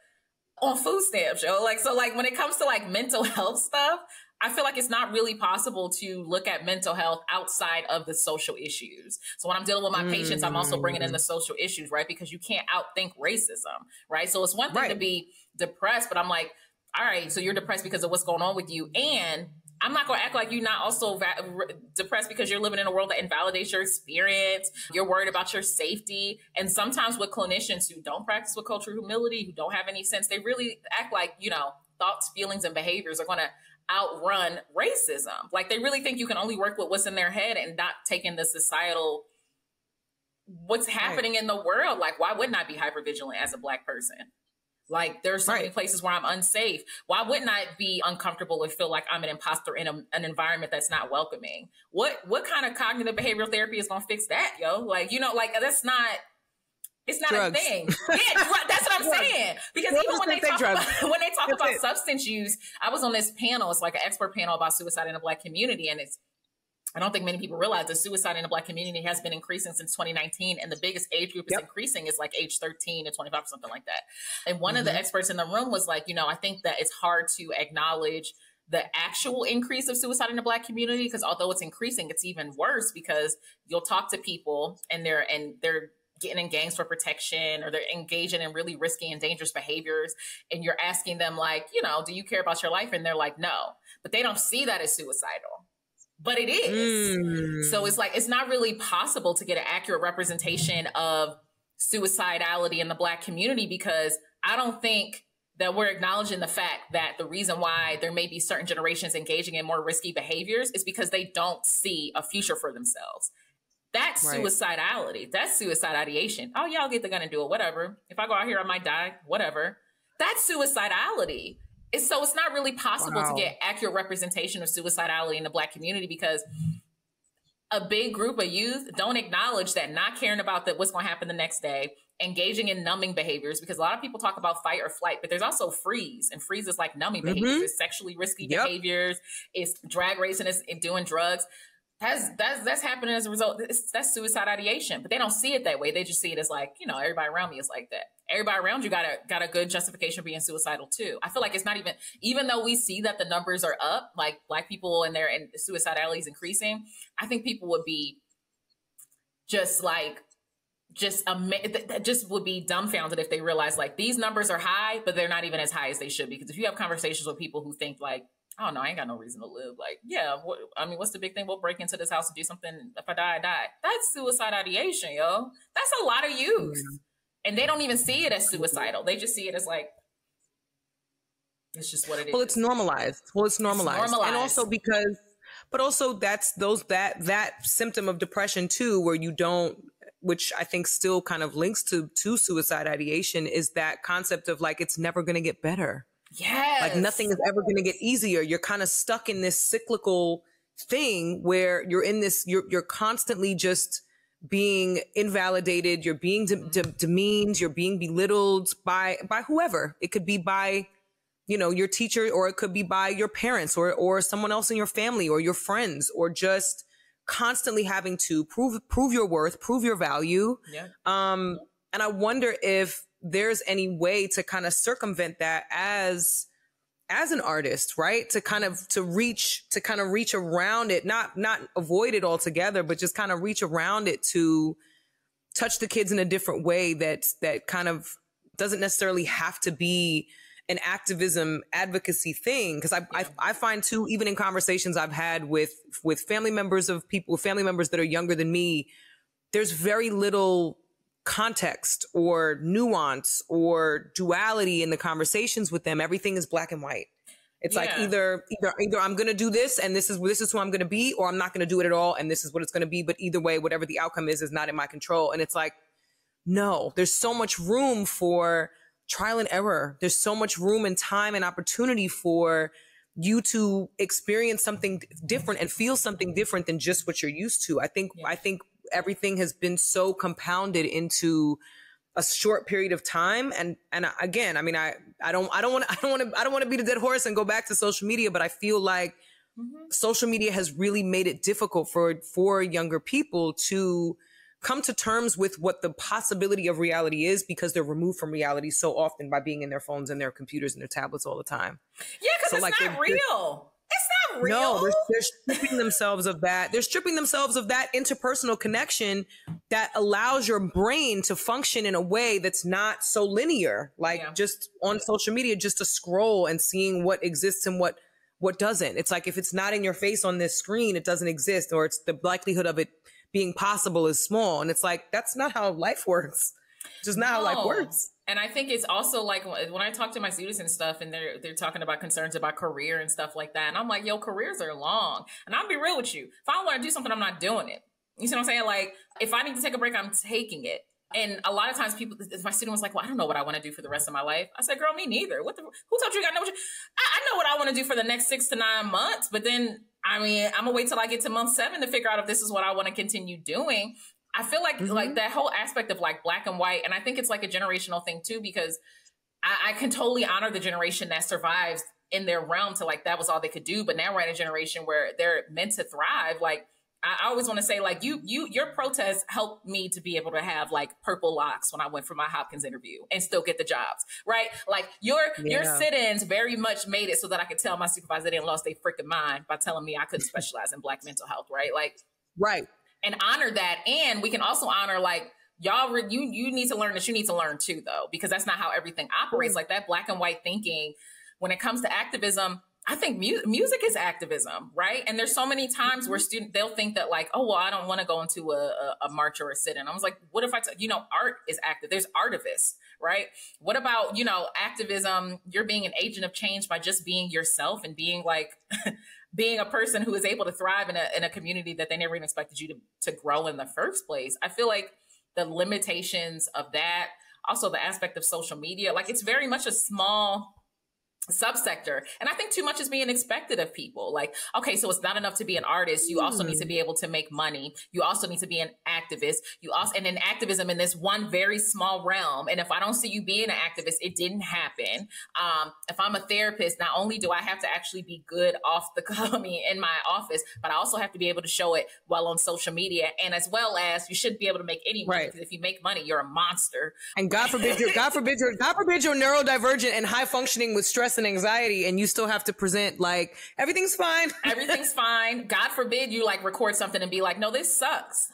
on food stamps, yo. Like so, like when it comes to like mental health stuff, I feel like it's not really possible to look at mental health outside of the social issues. So when I'm dealing with my mm. patients, I'm also bringing in the mm. social issues, right? Because you can't outthink racism, right? So it's one thing right. to be depressed, but I'm like, all right, so you're depressed because of what's going on with you. And I'm not going to act like you're not also va- depressed because you're living in a world that invalidates your experience. You're worried about your safety. And sometimes with clinicians who don't practice with cultural humility, who don't have any sense, they really act like, you know, thoughts, feelings, and behaviors are going to outrun racism. Like they really think you can only work with what's in their head and not taking the societal what's happening right. in the world. Like, why wouldn't I be hyper vigilant as a black person? Like there's so right. many places where I'm unsafe. Why wouldn't I be uncomfortable and feel like I'm an imposter in a, an environment that's not welcoming? What what kind of cognitive behavioral therapy is gonna fix that, yo? Like, you know, like that's not it's not drugs. a thing. Yeah, that's what I'm saying. Because even when they, talk about, when they talk about substance use, I was on this panel. It's like an expert panel about suicide in the Black community, and it's I don't think many people realize that suicide in the Black community has been increasing since 2019, and the biggest age group yep. is increasing is like age 13 to 25, something like that. And one mm-hmm. of the mm-hmm. experts in the room was like, you know, I think that it's hard to acknowledge the actual increase of suicide in the black community because although it's increasing it's even worse because you'll talk to people and they're and they're getting in gangs for protection or they're engaging in really risky and dangerous behaviors and you're asking them like you know do you care about your life and they're like no but they don't see that as suicidal but it is mm. so it's like it's not really possible to get an accurate representation of suicidality in the black community because i don't think that we're acknowledging the fact that the reason why there may be certain generations engaging in more risky behaviors is because they don't see a future for themselves that's right. suicidality. That's suicide ideation. Oh, yeah, I'll get the gun and do it. Whatever. If I go out here, I might die. Whatever. That's suicidality. It's, so it's not really possible wow. to get accurate representation of suicidality in the black community because a big group of youth don't acknowledge that not caring about the, what's going to happen the next day, engaging in numbing behaviors, because a lot of people talk about fight or flight, but there's also freeze. And freeze is like numbing mm-hmm. behaviors, it's sexually risky yep. behaviors, it's drag racing, it's doing drugs that's that's that's happening as a result. It's, that's suicide ideation, but they don't see it that way. They just see it as like you know everybody around me is like that. Everybody around you got a got a good justification for being suicidal too. I feel like it's not even even though we see that the numbers are up, like black people and their and suicidality is increasing. I think people would be just like just that just would be dumbfounded if they realize like these numbers are high, but they're not even as high as they should be. Because if you have conversations with people who think like I don't know. I ain't got no reason to live. Like, yeah, I mean, what's the big thing? We'll break into this house and do something. If I die, I die. That's suicide ideation, yo. That's a lot of youth. And they don't even see it as suicidal. They just see it as like, it's just what it is. well, it's normalized. Well, it's normalized. it's normalized. And also because, but also that's those, that, that symptom of depression too, where you don't, which I think still kind of links to, to suicide ideation is that concept of like, it's never going to get better Yes. Like nothing is ever going to get easier. You're kind of stuck in this cyclical thing where you're in this, you're, you're constantly just being invalidated. You're being de- de- demeaned. You're being belittled by, by whoever. It could be by, you know, your teacher or it could be by your parents or, or someone else in your family or your friends or just constantly having to prove, prove your worth, prove your value. Yeah. Um, and I wonder if there's any way to kind of circumvent that as as an artist right to kind of to reach to kind of reach around it not not avoid it altogether but just kind of reach around it to touch the kids in a different way that that kind of doesn't necessarily have to be an activism advocacy thing because I, I, I find too even in conversations I've had with with family members of people family members that are younger than me there's very little context or nuance or duality in the conversations with them. Everything is black and white. It's yeah. like either either either I'm going to do this and this is this is who I'm going to be or I'm not going to do it at all and this is what it's going to be but either way whatever the outcome is is not in my control and it's like no there's so much room for trial and error there's so much room and time and opportunity for you to experience something different and feel something different than just what you're used to i think yeah. i think everything has been so compounded into a short period of time and and again i mean i i don't i don't want i don't want to i don't want to beat a dead horse and go back to social media but i feel like mm-hmm. social media has really made it difficult for for younger people to come to terms with what the possibility of reality is because they're removed from reality so often by being in their phones and their computers and their tablets all the time. Yeah, because so it's like not real. Not real. No, they're, they're stripping themselves of that. They're stripping themselves of that interpersonal connection that allows your brain to function in a way that's not so linear. Like yeah. just on social media, just to scroll and seeing what exists and what what doesn't. It's like if it's not in your face on this screen, it doesn't exist, or it's the likelihood of it being possible is small. And it's like, that's not how life works. Just not no. how life works. And I think it's also like when I talk to my students and stuff, and they're they're talking about concerns about career and stuff like that, and I'm like, yo, careers are long, and I'll be real with you. If I want to do something, I'm not doing it. You see what I'm saying? Like, if I need to take a break, I'm taking it. And a lot of times, people, my student was like, "Well, I don't know what I want to do for the rest of my life." I said, "Girl, me neither. What the? Who told you got know what you? I, I know what I want to do for the next six to nine months, but then I mean, I'm gonna wait till I get to month seven to figure out if this is what I want to continue doing. I feel like mm-hmm. like that whole aspect of like black and white, and I think it's like a generational thing too, because I, I can totally honor the generation that survives in their realm to like that was all they could do. But now we're in a generation where they're meant to thrive. Like I always want to say, like you, you, your protest helped me to be able to have like purple locks when I went for my Hopkins interview and still get the jobs, right? Like your yeah. your sit-ins very much made it so that I could tell my supervisor they didn't lost their freaking mind by telling me I couldn't specialize in Black mental health, right? Like, right, and honor that, and we can also honor like y'all re- you you need to learn that you need to learn too though because that's not how everything operates like that black and white thinking when it comes to activism I think mu- music is activism, right? And there's so many times where mm-hmm. student they'll think that like, oh well, I don't want to go into a, a, a, march or a sit-in. I was like, what if I, t- you know, art is active. There's artivists, right? What about you know activism? You're being an agent of change by just being yourself and being like. being a person who is able to thrive in a, in a community that they never even expected you to, to grow in the first place. I feel like the limitations of that, also the aspect of social media, like it's very much a small subsector. And i think too much is being expected of people. Like okay so it's not enough to be an artist. You also need to be able to make money. You also need to be an activist. You also and then activism in this one very small realm. And if i don't see you being an activist it didn't happen. Um, if i'm a therapist not only do i have to actually be good off the I mean, in my office but i also have to be able to show it well on social media. And as well as you shouldn't be able to make any money right. because if you make money you're a monster. And god forbid you're god forbid you're god forbid you're neurodivergent and high functioning with stress stress and anxiety and you still have to present like everything's fine. everything's fine. God forbid you like record something and be like, no, this sucks.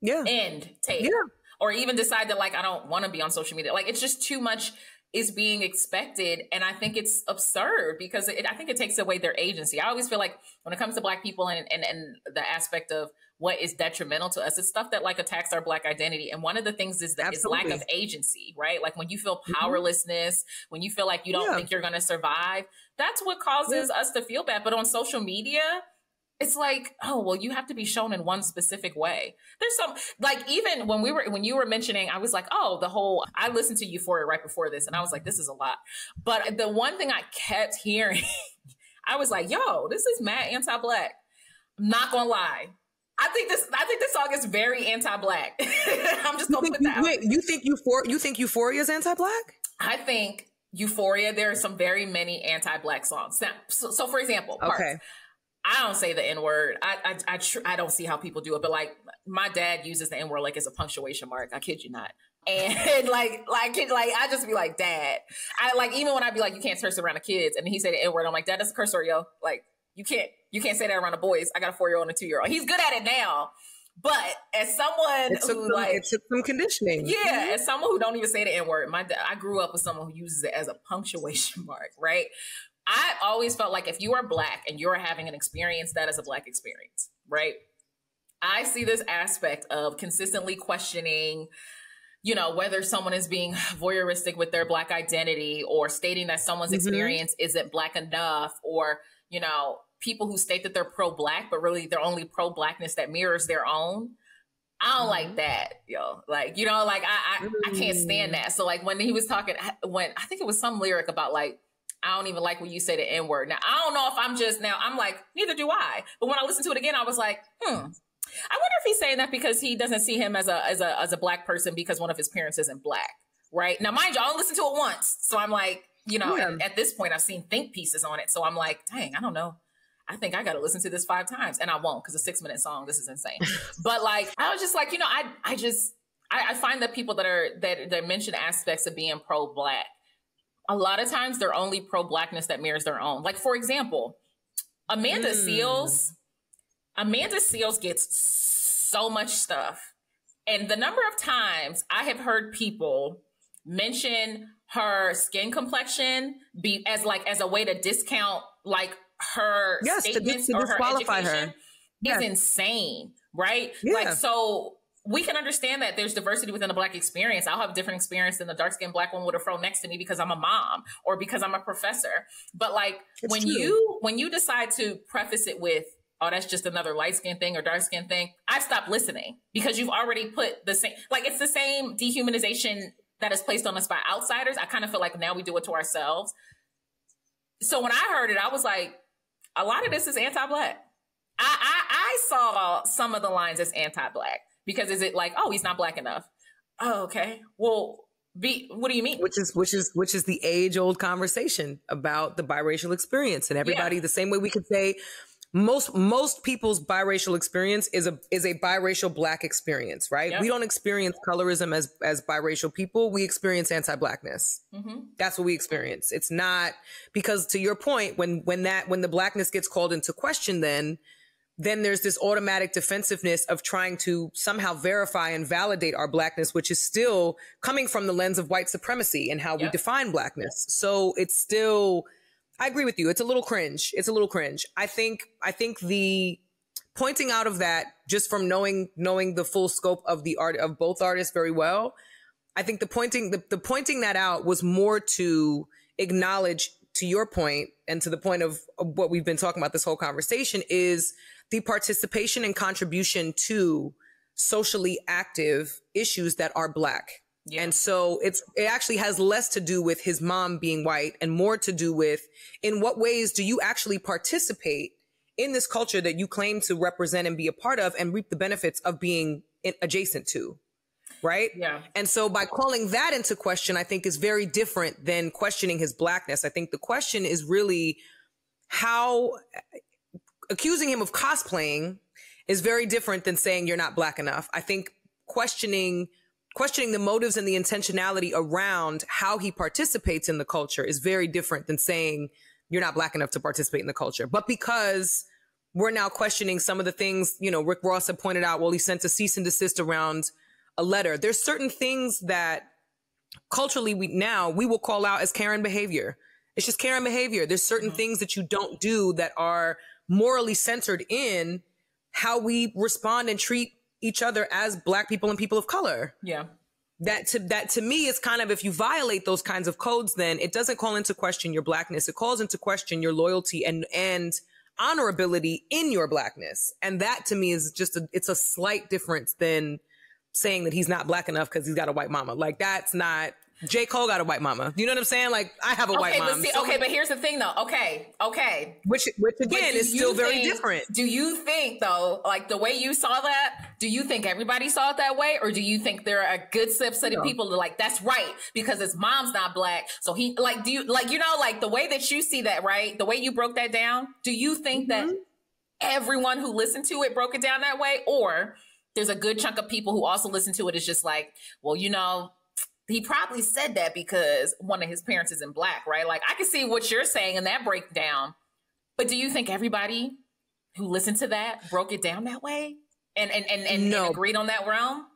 Yeah. End. Take. Yeah. Or even decide that like I don't want to be on social media. Like it's just too much is being expected and i think it's absurd because it, i think it takes away their agency i always feel like when it comes to black people and, and, and the aspect of what is detrimental to us. It's stuff that like attacks our black identity. And one of the things is that is lack of agency, right? Like when you feel mm-hmm. powerlessness, mm-hmm. when you feel like you don't yeah. think you're going to survive, that's what causes yeah. us to feel bad. But on social media, it's like, oh, well, you have to be shown in one specific way. There's some, like, even when we were, when you were mentioning, I was like, oh, the whole, I listened to Euphoria right before this, and I was like, this is a lot. But the one thing I kept hearing, I was like, yo, this is mad anti black. I'm not gonna lie. I think this. I think this song is very anti-black. I'm just gonna put that. Wait, you think Euphoria? You think Euphoria is anti-black? I think Euphoria. There are some very many anti-black songs. Now, so, so for example, parts, okay. I don't say the N word. I I I, tr- I don't see how people do it, but like my dad uses the N word like as a punctuation mark. I kid you not. And like, like, like, I just be like, Dad. I like, even when I be like, you can't curse around the kids, and he said the N word, I'm like, Dad, that's a curse word, yo. Like, you can't you can't say that around the boys. I got a four year old and a two year old. He's good at it now. But as someone who some, like it took some conditioning. Yeah, mm-hmm. as someone who don't even say the N word, my I grew up with someone who uses it as a punctuation mark, right? I always felt like if you are black and you're having an experience, that is a black experience, right? I see this aspect of consistently questioning you know, whether someone is being voyeuristic with their black identity or stating that someone's mm-hmm. experience isn't black enough or you know, people who state that they're pro black, but really they're only pro blackness that mirrors their own. I don't mm-hmm. like that, yo. Like, you know, like I, I, I can't stand that. So like when he was talking, when I think it was some lyric about like, I don't even like when you say the N word. Now I don't know if I'm just now. I'm like, neither do I. But when I listened to it again, I was like, hmm. I wonder if he's saying that because he doesn't see him as a as a as a black person because one of his parents isn't black, right? Now, mind you, I only listened to it once, so I'm like, you know, yeah. at this point, I've seen think pieces on it, so I'm like, dang, I don't know. I think I got to listen to this five times, and I won't because a six minute song. This is insane. but like, I was just like, you know, I I just I, I find that people that are that that mention aspects of being pro black, a lot of times they're only pro blackness that mirrors their own. Like for example, Amanda mm. Seales. Amanda Seales gets so much stuff, and the number of times I have heard people mention her skin complexion be as like as a way to discount like her yes, statements to, to or her education her. Yes. is insane, right? Yeah. Like so we can understand that there's diversity within the black experience. I'll have a different experience than the dark skinned black woman with a fro next to me because I'm a mom or because I'm a professor. But like it's when true. you when you decide to preface it with, oh, that's just another light skin thing or dark skin thing, I stop listening because you've already put the same like it's the same dehumanization that is placed on us by outsiders. I kind of feel like now we do it to ourselves. So when I heard it, I was like, a lot of this is anti-black. I, I, I saw some of the lines as anti-black because is it like, oh, he's not black enough? Oh, okay. Well, be what do you mean? Which is which is which is the age old conversation about the biracial experience and everybody yeah. the same way we could say most most people's biracial experience is a is a biracial black experience, right? Yep. We don't experience colorism as as biracial people. We experience anti-blackness. Mm-hmm. That's what we experience. It's not because to your point, when when that when the blackness gets called into question, then then there's this automatic defensiveness of trying to somehow verify and validate our blackness, which is still coming from the lens of white supremacy and how yep. we define blackness. So it's still I agree with you. It's a little cringe. It's a little cringe. I think I think the pointing out of that just from knowing knowing the full scope of the art of both artists very well, I think the pointing the, the pointing that out was more to acknowledge to your point and to the point of, of what we've been talking about this whole conversation is the participation and contribution to socially active issues that are black yeah. And so it's it actually has less to do with his mom being white and more to do with in what ways do you actually participate in this culture that you claim to represent and be a part of and reap the benefits of being adjacent to. Right? Yeah. And so by calling that into question, I think is very different than questioning his blackness. I think the question is really how accusing him of cosplaying is very different than saying you're not black enough. I think questioning questioning the motives and the intentionality around how he participates in the culture is very different than saying you're not black enough to participate in the culture. But because we're now questioning some of the things, you know, Rick Ross had pointed out, well, he sent a cease and desist around a letter. There's certain things that culturally we now we will call out as Karen behavior. It's just Karen behavior. There's certain mm-hmm. things that you don't do that are morally centered in how we respond and treat each other as black people and people of color. Yeah. That to that to me is kind of if you violate those kinds of codes, then it doesn't call into question your blackness. It calls into question your loyalty and and honorability in your blackness. And that to me is just a it's a slight difference than saying that he's not black enough because he's got a white mama. Like that's not J. Cole got a white mama. You know what I'm saying? Like I have a okay, white mom. But see, so okay, but here's the thing though. Okay, okay. Which which again is still think, very different. Do you think though, like the way you saw that, do you think everybody saw it that way? Or do you think there are a good subset of people that like, that's right, because his mom's not black. So he like do you like you know, like the way that you see that, right? The way you broke that down, do you think mm-hmm. that everyone who listened to it broke it down that way? Or there's a good chunk of people who also listen to it is just like, well, you know, he probably said that because one of his parents is in black, right? Like I can see what you're saying in that breakdown. But do you think everybody who listened to that broke it down that way and and and, and, no. and agreed on that realm?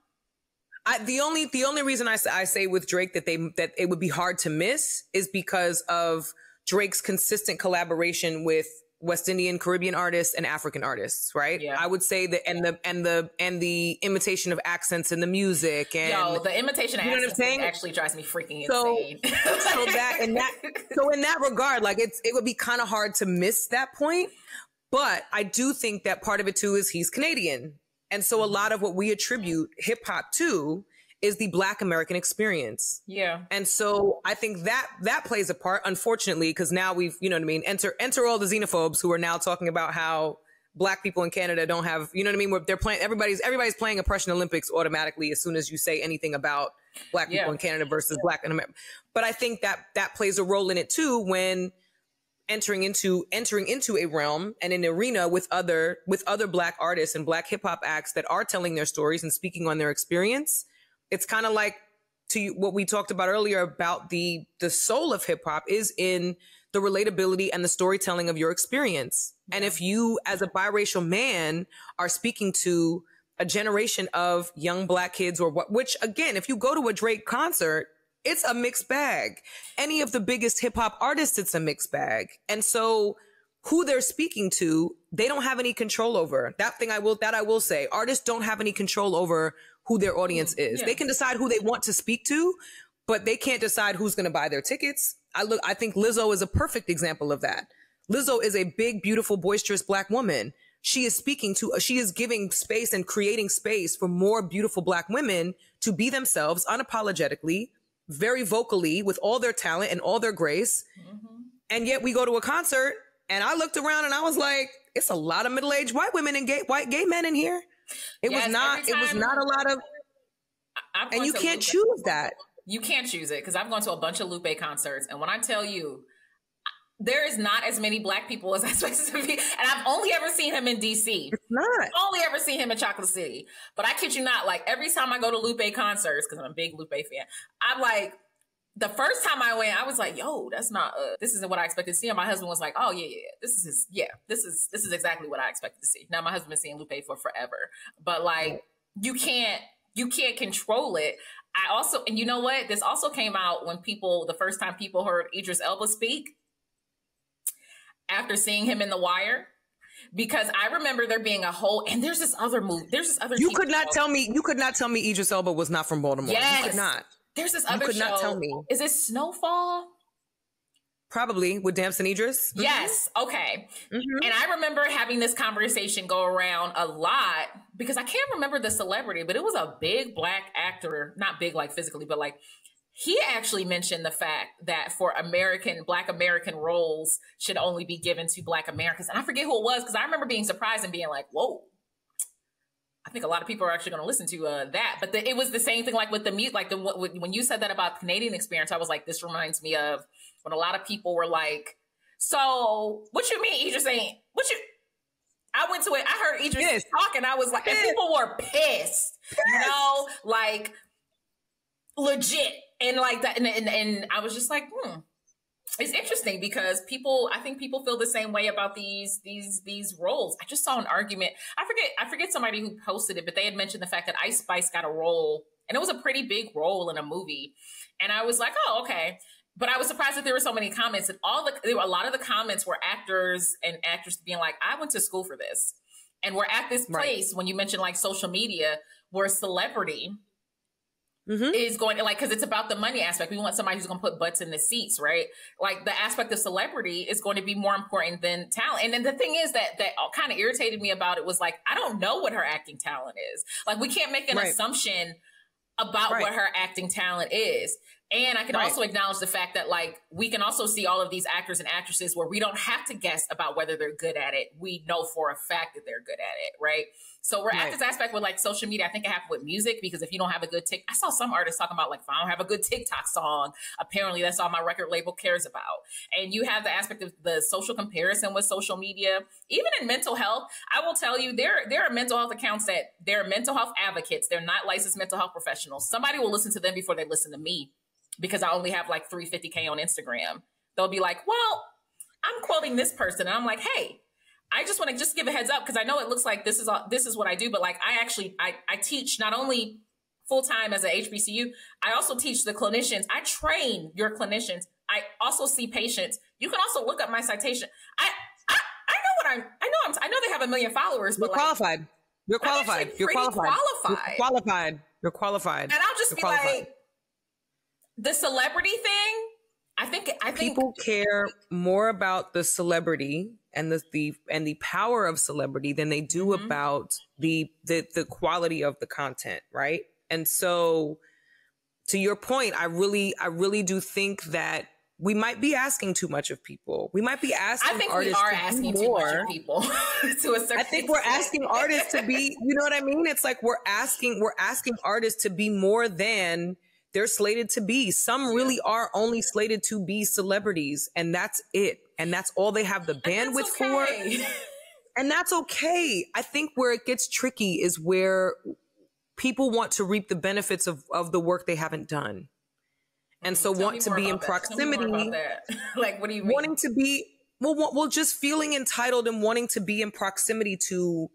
I, the only the only reason I, I say with Drake that they that it would be hard to miss is because of Drake's consistent collaboration with West Indian, Caribbean artists and African artists, right? Yeah. I would say that and the and the and the imitation of accents in the music and Yo, the imitation of accents actually drives me freaking so, insane. so that in that so in that regard, like it's it would be kind of hard to miss that point. But I do think that part of it too is he's Canadian. And so a lot mm-hmm. of what we attribute hip hop to is the black American experience. Yeah. And so I think that that plays a part, unfortunately, because now we've, you know what I mean, enter enter all the xenophobes who are now talking about how black people in Canada don't have, you know what I mean? Where they're playing everybody's everybody's playing oppression Olympics automatically as soon as you say anything about black people yeah. in Canada versus black in America. But I think that that plays a role in it too when entering into entering into a realm and an arena with other with other black artists and black hip hop acts that are telling their stories and speaking on their experience it's kind of like to what we talked about earlier about the the soul of hip hop is in the relatability and the storytelling of your experience and if you as a biracial man are speaking to a generation of young black kids or what which again if you go to a Drake concert it's a mixed bag. Any of the biggest hip hop artists, it's a mixed bag. And so who they're speaking to, they don't have any control over. That thing I will, that I will say, artists don't have any control over who their audience is. Yeah. They can decide who they want to speak to, but they can't decide who's going to buy their tickets. I look, I think Lizzo is a perfect example of that. Lizzo is a big, beautiful, boisterous black woman. She is speaking to, she is giving space and creating space for more beautiful black women to be themselves unapologetically, very vocally with all their talent and all their grace. Mm-hmm. And yet we go to a concert and I looked around and I was like, it's a lot of middle-aged white women and gay white gay men in here. It yes, was not it was not a lot of and you can't Lupe. choose that. You can't choose it because I've gone to a bunch of Lupe concerts and when I tell you there is not as many black people as I expected to be. And I've only ever seen him in DC. It's not. I've only ever seen him in Chocolate City. But I kid you not, like every time I go to Lupe concerts, because I'm a big Lupe fan, I'm like, the first time I went, I was like, yo, that's not, uh, this isn't what I expected to see. And my husband was like, oh, yeah, yeah, this is his, yeah, this is, this is exactly what I expected to see. Now, my husband's seeing Lupe for forever, but like, you can't, you can't control it. I also, and you know what? This also came out when people, the first time people heard Idris Elba speak after seeing him in The Wire because I remember there being a whole and there's this other movie. There's this other. You could not tell me. You could not tell me Idris Elba was not from Baltimore. Yes, you could not. There's this other. You could show. not tell me. Is it Snowfall? Probably with Damson Idris. Mm-hmm. Yes. Okay. Mm-hmm. And I remember having this conversation go around a lot because I can't remember the celebrity, but it was a big black actor, not big like physically, but like he actually mentioned the fact that for American, Black American roles should only be given to Black Americans. And I forget who it was because I remember being surprised and being like, whoa. I think a lot of people are actually going to listen to uh, that. But the, it was the same thing like with the mute, like the, when you said that about Canadian experience, I was like, this reminds me of when a lot of people were like, so what you mean Idris ain't, what you, I went to it. I heard Idris yes. talking. I was like, and people were pissed, you know, like legit and like that and, and, and i was just like hmm it's interesting because people i think people feel the same way about these these these roles i just saw an argument. I forget i forget somebody who posted it but they had mentioned the fact that ice spice got a role and it was a pretty big role in a movie. And i was like oh okay. But i was surprised that there were so many comments and all the there were a lot of the comments were actors and actors being like i went to school for this. And we're at this place right. when you mentioned like social media where celebrity Mm-hmm. is going to like because it's about the money aspect. We want somebody who's going to put butts in the seats, right? Like the aspect of celebrity is going to be more important than talent. And then the thing is that that kind of irritated me about it was like I don't know what her acting talent is. Like we can't make an right. assumption about right. what her acting talent is. And I can right. also acknowledge the fact that like we can also see all of these actors and actresses where we don't have to guess about whether they're good at it. We know for a fact that they're good at it, right? So we're right. at this aspect with like social media. I think it happened with music because if you don't have a good tick, I saw some artists talking about like if I don't have a good TikTok song, apparently that's all my record label cares about. And you have the aspect of the social comparison with social media. Even in mental health, I will tell you there there are mental health accounts that they're mental health advocates. They're not licensed mental health professionals. Somebody will listen to them before they listen to me because I only have like 350k on Instagram. They'll be like, "Well, I'm quoting this person," and I'm like, "Hey." I just want to just give a heads up because I know it looks like this is all, this is what I do, but like I actually I, I teach not only full time as a HBCU, I also teach the clinicians. I train your clinicians. I also see patients. You can also look up my citation. I I, I know what I'm. I know I'm. I know they have a million followers, but You're like, qualified. You're qualified. You're qualified. qualified. You're qualified. You're qualified. And I'll just You're be qualified. like, the celebrity thing. I think I think people care more about the celebrity and the, the and the power of celebrity than they do mm-hmm. about the, the the quality of the content, right? And so to your point, I really I really do think that we might be asking too much of people. We might be asking. I think we are asking too much of people. to a certain. I think extent. we're asking artists to be. You know what I mean? It's like we're asking we're asking artists to be more than they're slated to be. Some really are only slated to be celebrities, and that's it. And that's all they have the bandwidth okay. for. and that's okay. I think where it gets tricky is where people want to reap the benefits of, of the work they haven't done. And so Tell want to be in proximity. like, what do you mean? Wanting to be, well, well, just feeling entitled and wanting to be in proximity to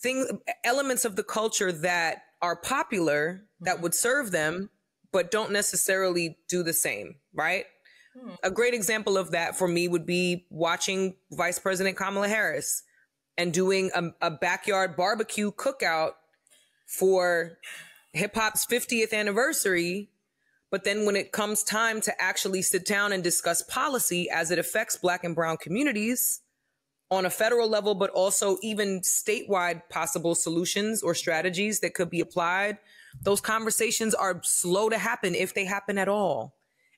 things, elements of the culture that are popular mm-hmm. that would serve them, but don't necessarily do the same, right? Hmm. A great example of that for me would be watching Vice President Kamala Harris and doing a, a backyard barbecue cookout for hip hop's 50th anniversary. But then when it comes time to actually sit down and discuss policy as it affects black and brown communities on a federal level, but also even statewide possible solutions or strategies that could be applied, those conversations are slow to happen if they happen at all.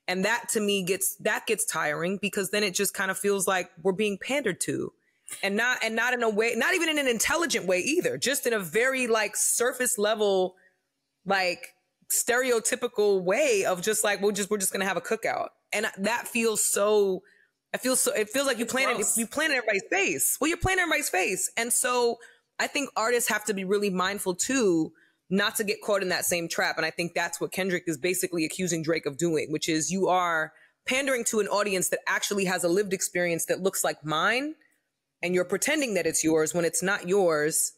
And that to me gets, that gets tiring because then it just kind of feels like we're being pandered to. And not and not in a way not even in an intelligent way either just in a very like surface level like stereotypical way of just like we're just we're just gonna have a cookout. And that feels so it feels so it feels like you plan it you plan in everybody's face. Well you're playing everybody's face. And so i think artists have to be really mindful too not to get caught in that same trap and i think that's what kendrick is basically accusing drake of doing which is you are pandering to an audience that actually has a lived experience that looks like mine and you're pretending that it's yours when it's not yours.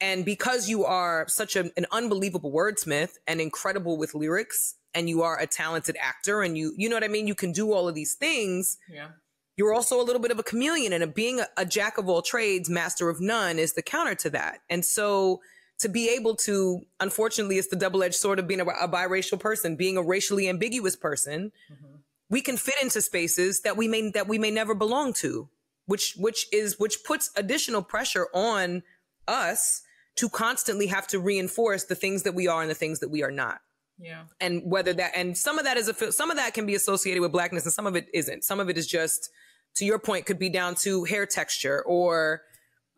And because you are such a, an unbelievable wordsmith and incredible with lyrics, and you are a talented actor, and you, you know what I mean? You can do all of these things. Yeah. You're also a little bit of a chameleon, and a, being a, a jack of all trades, master of none is the counter to that. And so, to be able to, unfortunately, it's the double edged sword of being a, a, biracial person, being a racially ambiguous person. Mm-hmm. We can fit into spaces that we may that we may never belong to which which is which puts additional pressure on us to constantly have to reinforce the things that we are and the things that we are not. Yeah. And whether that and some of that is a some of that can be associated with blackness and some of it isn't. Some of it is just to your point could be down to hair texture or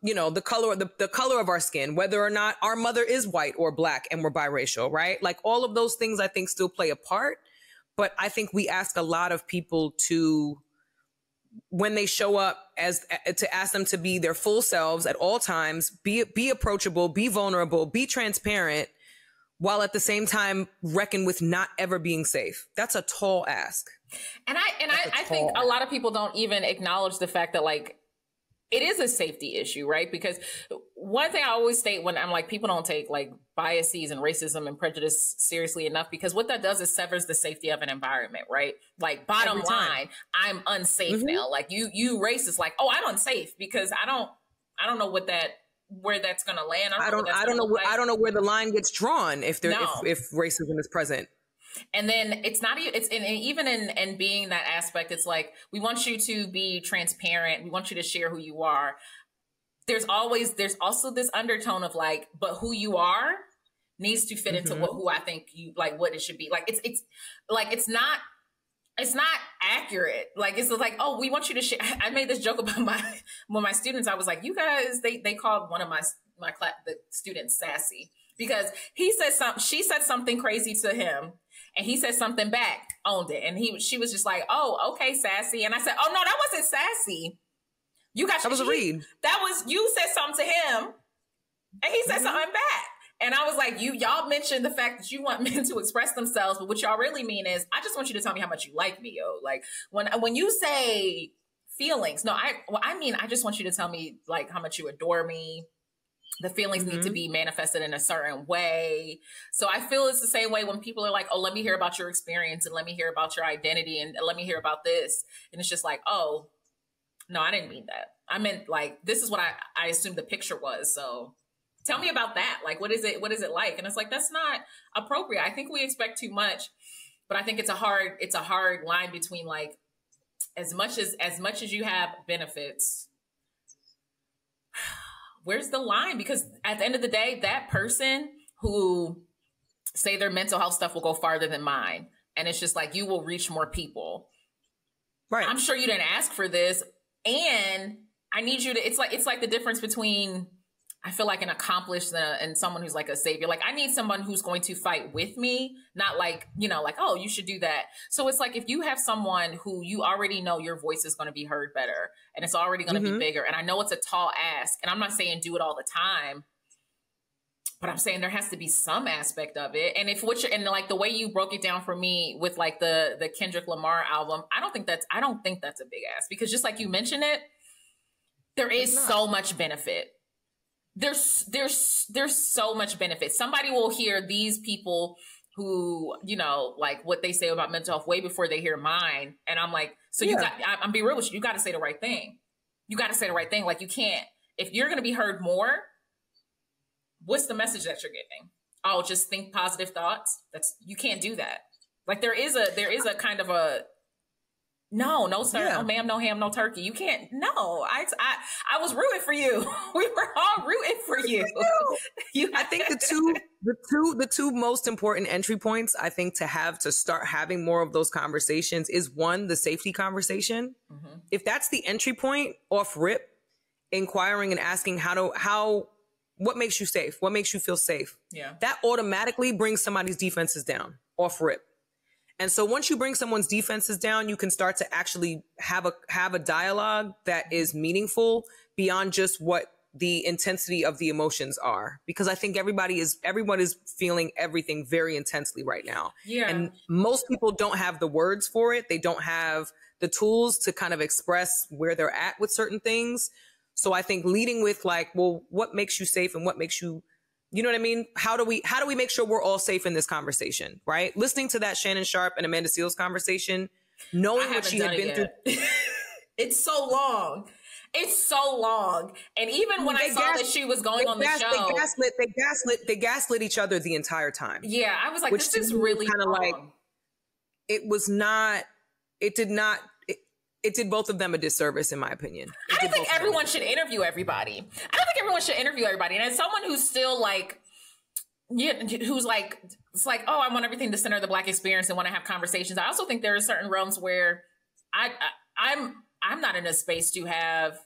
you know the color the, the color of our skin whether or not our mother is white or black and we're biracial right like all of those things i think still play a part but i think we ask a lot of people to when they show up as eh, to ask them to be their full selves at all times, be be approachable, be vulnerable, be transparent, while at the same time reckon with not ever being safe. That's a tall ask. And I and I, I think a lot of people don't even acknowledge the fact that like it is a safety issue, right? Because one thing I always state when I'm like, people don't take like biases and racism and prejudice seriously enough because what that does is severs the safety of an environment, right? Like bottom line, I'm unsafe mm-hmm. now. Like you, you racist, like, oh, I'm unsafe because I don't, I don't know what that where that's going to land. I don't. I don't, I don't know. Where, I don't know where the line gets drawn if there no. if, if racism is present and then it's not it's in, even in in being that aspect it's like we want you to be transparent we want you to share who you are there's always there's also this undertone of like but who you are needs to fit into mm-hmm. what who i think you like what it should be like it's it's like it's not it's not accurate. Like it's like, oh, we want you to share. I made this joke about my when my students. I was like, you guys, they they called one of my my class the students sassy because he said something. She said something crazy to him, and he said something back, owned it. And he she was just like, Oh, okay, sassy. And I said, Oh no, that wasn't sassy. You got That was a read. That was you said something to him and he said mm-hmm. something back. And I was like, you y'all mentioned the fact that you want men to express themselves, but what y'all really mean is I just want you to tell me how much you like me, yo. Like when when you say feelings, no, I well, I mean I just want you to tell me like how much you adore me, the feelings mm-hmm. need to mm-hmm. be manifested in a certain way. So I feel it's the same way when people are like, "Oh, let me hear about your experience and let me hear about your identity and let me hear about this." And it's just like, "Oh, no, I didn't mean that. I meant like this is what I I assumed the picture was." So tell me about that. Like what is it what is it like? And it's like that's not appropriate. I think we expect too much, but I think it's a hard it's a hard line between like as much as as much as you have benefits where's the line? Because at the end of the day, that person who say their mental health stuff will go farther than mine. And it's just like you will reach more people. Right. I'm sure you didn't ask for this. And I need you to it's like it's like the difference between I feel like an accomplished uh, and someone who's like a savior. Like I need someone who's going to fight with me, not like, you know, like, oh, you should do that. So it's like if you have someone who you already know your voice is going to be heard better and it's already going to mm-hmm. be bigger. And I know it's a tall ask, and I'm not saying do it all the time, but I'm saying there has to be some aspect of it. And if which and like the way you broke it down for me with like the the Kendrick Lamar album, I don't think that's I don't think that's a big ask because just like you mentioned it, there is so much benefit there's there's there's so much benefit. Somebody will hear these people who you know like what they say about mental health way before they hear mine, and I'm like, so yeah. you got I, I'm be real with you. You got to say the right thing. You got to say the right thing. Like you can't if you're going to be heard more. What's the message that you're getting? Oh, just think positive thoughts. That's you can't do that. Like there is a there is a kind of a no, no, sir. Yeah. No, ma'am. No ham. No turkey. You can't. No, I, I, I was rooting for you. we were all rooting for you. you I think the two, the two, the two most important entry points I think to have to start having more of those conversations is one, the safety conversation. Mm-hmm. If that's the entry point off rip, inquiring and asking how to how what makes you safe, what makes you feel safe. Yeah, that automatically brings somebody's defenses down off rip. And so once you bring someone's defenses down, you can start to actually have a have a dialogue that is meaningful beyond just what the intensity of the emotions are because I think everybody is everyone is feeling everything very intensely right now. Yeah. And most people don't have the words for it. They don't have the tools to kind of express where they're at with certain things. So I think leading with like, well, what makes you safe and what makes you you know what I mean? How do we how do we make sure we're all safe in this conversation, right? Listening to that Shannon Sharpe and Amanda Seales conversation, knowing what she had been through. it's so long. It's so long. And even when they I saw that she was going on gas, the show, they gaslit, they gaslit, they gaslit each other the entire time. Yeah, I was like, this is really kind of like. It was not. It did not it did both of them a disservice, in my opinion. It I don't think everyone should interview everybody. I don't think everyone should interview everybody. And as someone who's still like, yeah, who's like, it's like, oh, I want everything to center the black experience and want to have conversations. I also think there are certain realms where I, I I'm I'm not in a space to have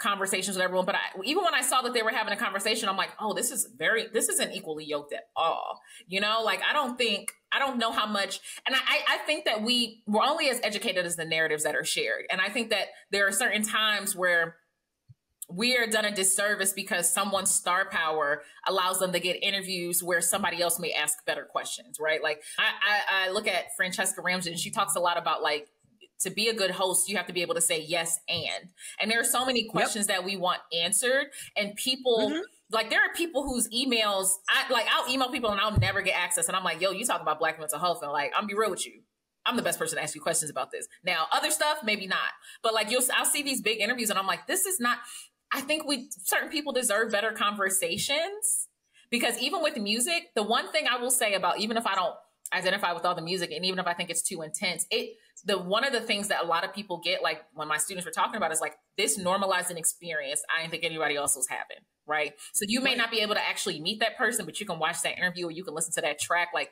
conversations with everyone. But I, even when I saw that they were having a conversation, I'm like, oh, this is very, this isn't equally yoked at all. You know, like I don't think, I don't know how much, and I, I think that we, we're only as educated as the narratives that are shared. And I think that there are certain times where we are done a disservice because someone's star power allows them to get interviews where somebody else may ask better questions, right? Like I, I, I look at Franchesca Ramsey and she talks a lot about like to be a good host, you have to be able to say yes and. And there are so many questions yep. that we want answered, and people. Mm-hmm. Like there are people whose emails I like I'll email people and I'll never get access and I'm like, yo, you talk about black mental health and like I'm be real with you. I'm the best person to ask you questions about this. Now, other stuff, maybe not. But like you'll I'll see these big interviews and I'm like, this is not I think we certain people deserve better conversations because even with music, the one thing I will say about even if I don't identify with all the music and even if I think it's too intense, it the one of the things that a lot of people get, like when my students were talking about, is like this normalized an experience I didn't think anybody else was having, right? So you may not be able to actually meet that person, but you can watch that interview or you can listen to that track. Like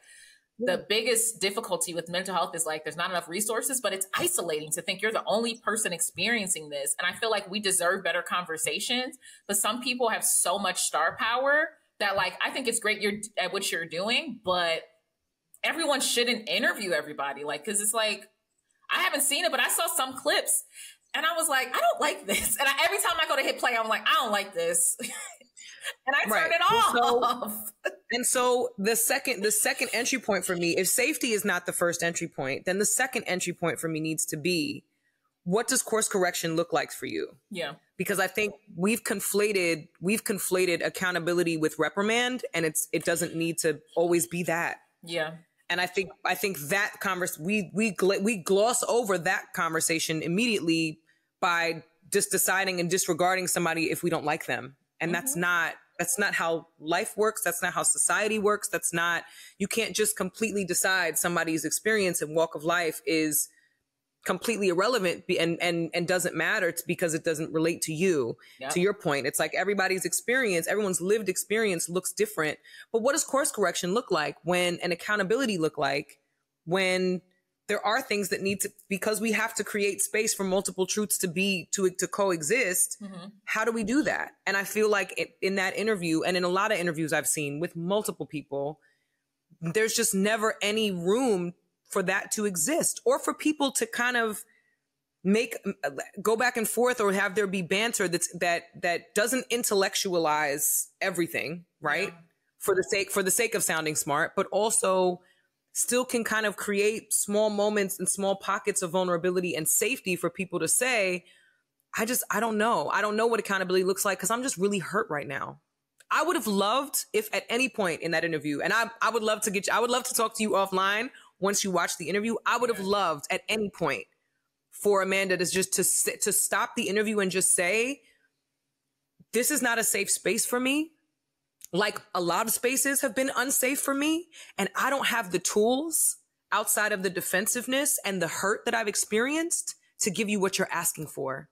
the biggest difficulty with mental health is like there's not enough resources, but it's isolating to think you're the only person experiencing this. And I feel like we deserve better conversations, but some people have so much star power that like I think it's great you're at what you're doing, but everyone shouldn't interview everybody. Like, cause it's like I haven't seen it, but I saw some clips and I was like, I don't like this. And I, every time I go to hit play, I'm like, I don't like this. and I right. turn it off. And so, and so the second the second entry point for me, if safety is not the first entry point, then the second entry point for me needs to be what does course correction look like for you? Yeah. Because I think we've conflated we've conflated accountability with reprimand and it's it doesn't need to always be that. Yeah and I think I think that converse we we gl- we gloss over that conversation immediately by just deciding and disregarding somebody if we don't like them, and mm-hmm. that's not that's not how life works. That's not how society works. That's not you can't just completely decide somebody's experience and walk of life is completely irrelevant and and and doesn't matter because it doesn't relate to you yep. to your point it's like everybody's experience everyone's lived experience looks different but what does course correction look like when an accountability look like when there are things that need to because we have to create space for multiple truths to be to to coexist mm-hmm. how do we do that and i feel like it, in that interview and in a lot of interviews i've seen with multiple people there's just never any room for that to exist or for people to kind of make go back and forth or have there be banter that's that that doesn't intellectualize everything right? Yeah. for the sake for the sake of sounding smart but also still can kind of create small moments and small pockets of vulnerability and safety for people to say i just i don't know. I don't know what accountability looks like because i'm just really hurt right now. I would have loved if at any point in that interview and i, I would love to get you i would love to talk to you offline once you watch the interview i would have loved at any point for Amanda to just to sit, to stop the interview and just say, "This is not a safe space for me." Like a lot of spaces have been unsafe for me, and I don't have the tools outside of the defensiveness and the hurt that I've experienced to give you what you're asking for.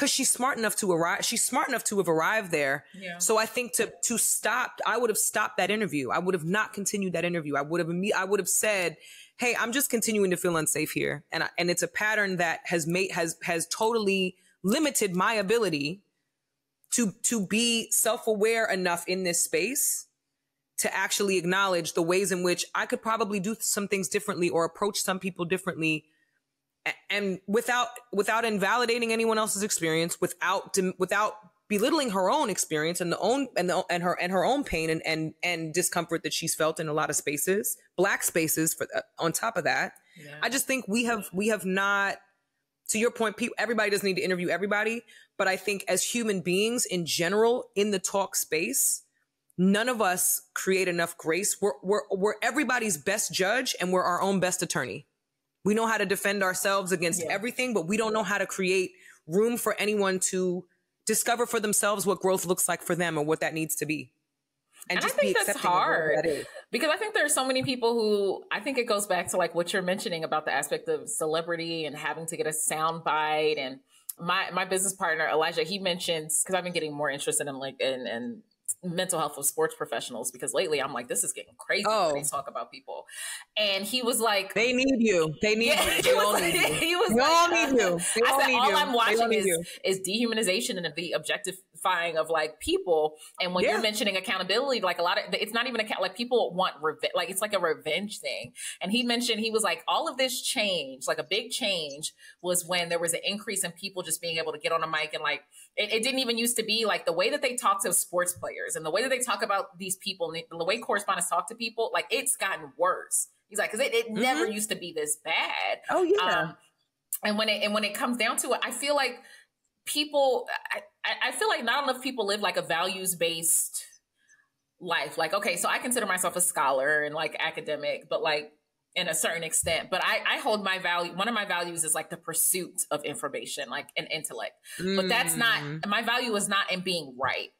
Cause she's smart enough to arrive. She's smart enough to have arrived there. Yeah. So I think to to stop, I would have stopped that interview. I would have not continued that interview. I would have I would have said, hey, I'm just continuing to feel unsafe here. And, I, and it's a pattern that has made, has, has totally limited my ability to, to be self-aware enough in this space to actually acknowledge the ways in which I could probably do some things differently or approach some people differently and without without invalidating anyone else's experience without without belittling her own experience and the own and the and her and her own pain and and and discomfort that she's felt in a lot of spaces, black spaces. For uh, on top of that, yeah. I just think we have we have not. To your point, people, everybody doesn't need to interview everybody, but I think as human beings in general in the talk space, none of us create enough grace. We're we're we're everybody's best judge, and we're our own best attorney. We know how to defend ourselves against yeah. everything, but we don't know how to create room for anyone to discover for themselves what growth looks like for them and what that needs to be. And, and I think that's hard that because I think there are so many people who I think it goes back to like what you're mentioning about the aspect of celebrity and having to get a sound bite and my my business partner Elijah he mentions because I've been getting more interested in like in, in mental health of sports professionals because lately I'm like, this is getting crazy oh. when they oh. talk about people. And he was like, They need you. They need yeah, you. They all need you. He was like, all need you. Uh, they I all said, all you. I'm watching is, is dehumanization and the objectifying of like people. And when yeah. you're mentioning accountability, like a lot of, it's not even account, like people want revenge, like it's like a revenge thing. And he mentioned, he was like, all of this change, like a big change was when there was an increase in people just being able to get on a mic and like, it, it, didn't even used to be like the way that they talk to sports players and the way that they talk about these people and the way correspondents talk to people, like it's gotten worse. He's like, because it, it mm-hmm. never used to be this bad. Oh yeah. Um, and when it and when it comes down to it, I feel like people, I, I feel like not enough people live like a values based life. Like, okay, so I consider myself a scholar and like academic, but like in a certain extent but I, I hold my value one of my values is like the pursuit of information like an intellect mm. but that's not mm. my value is not in being right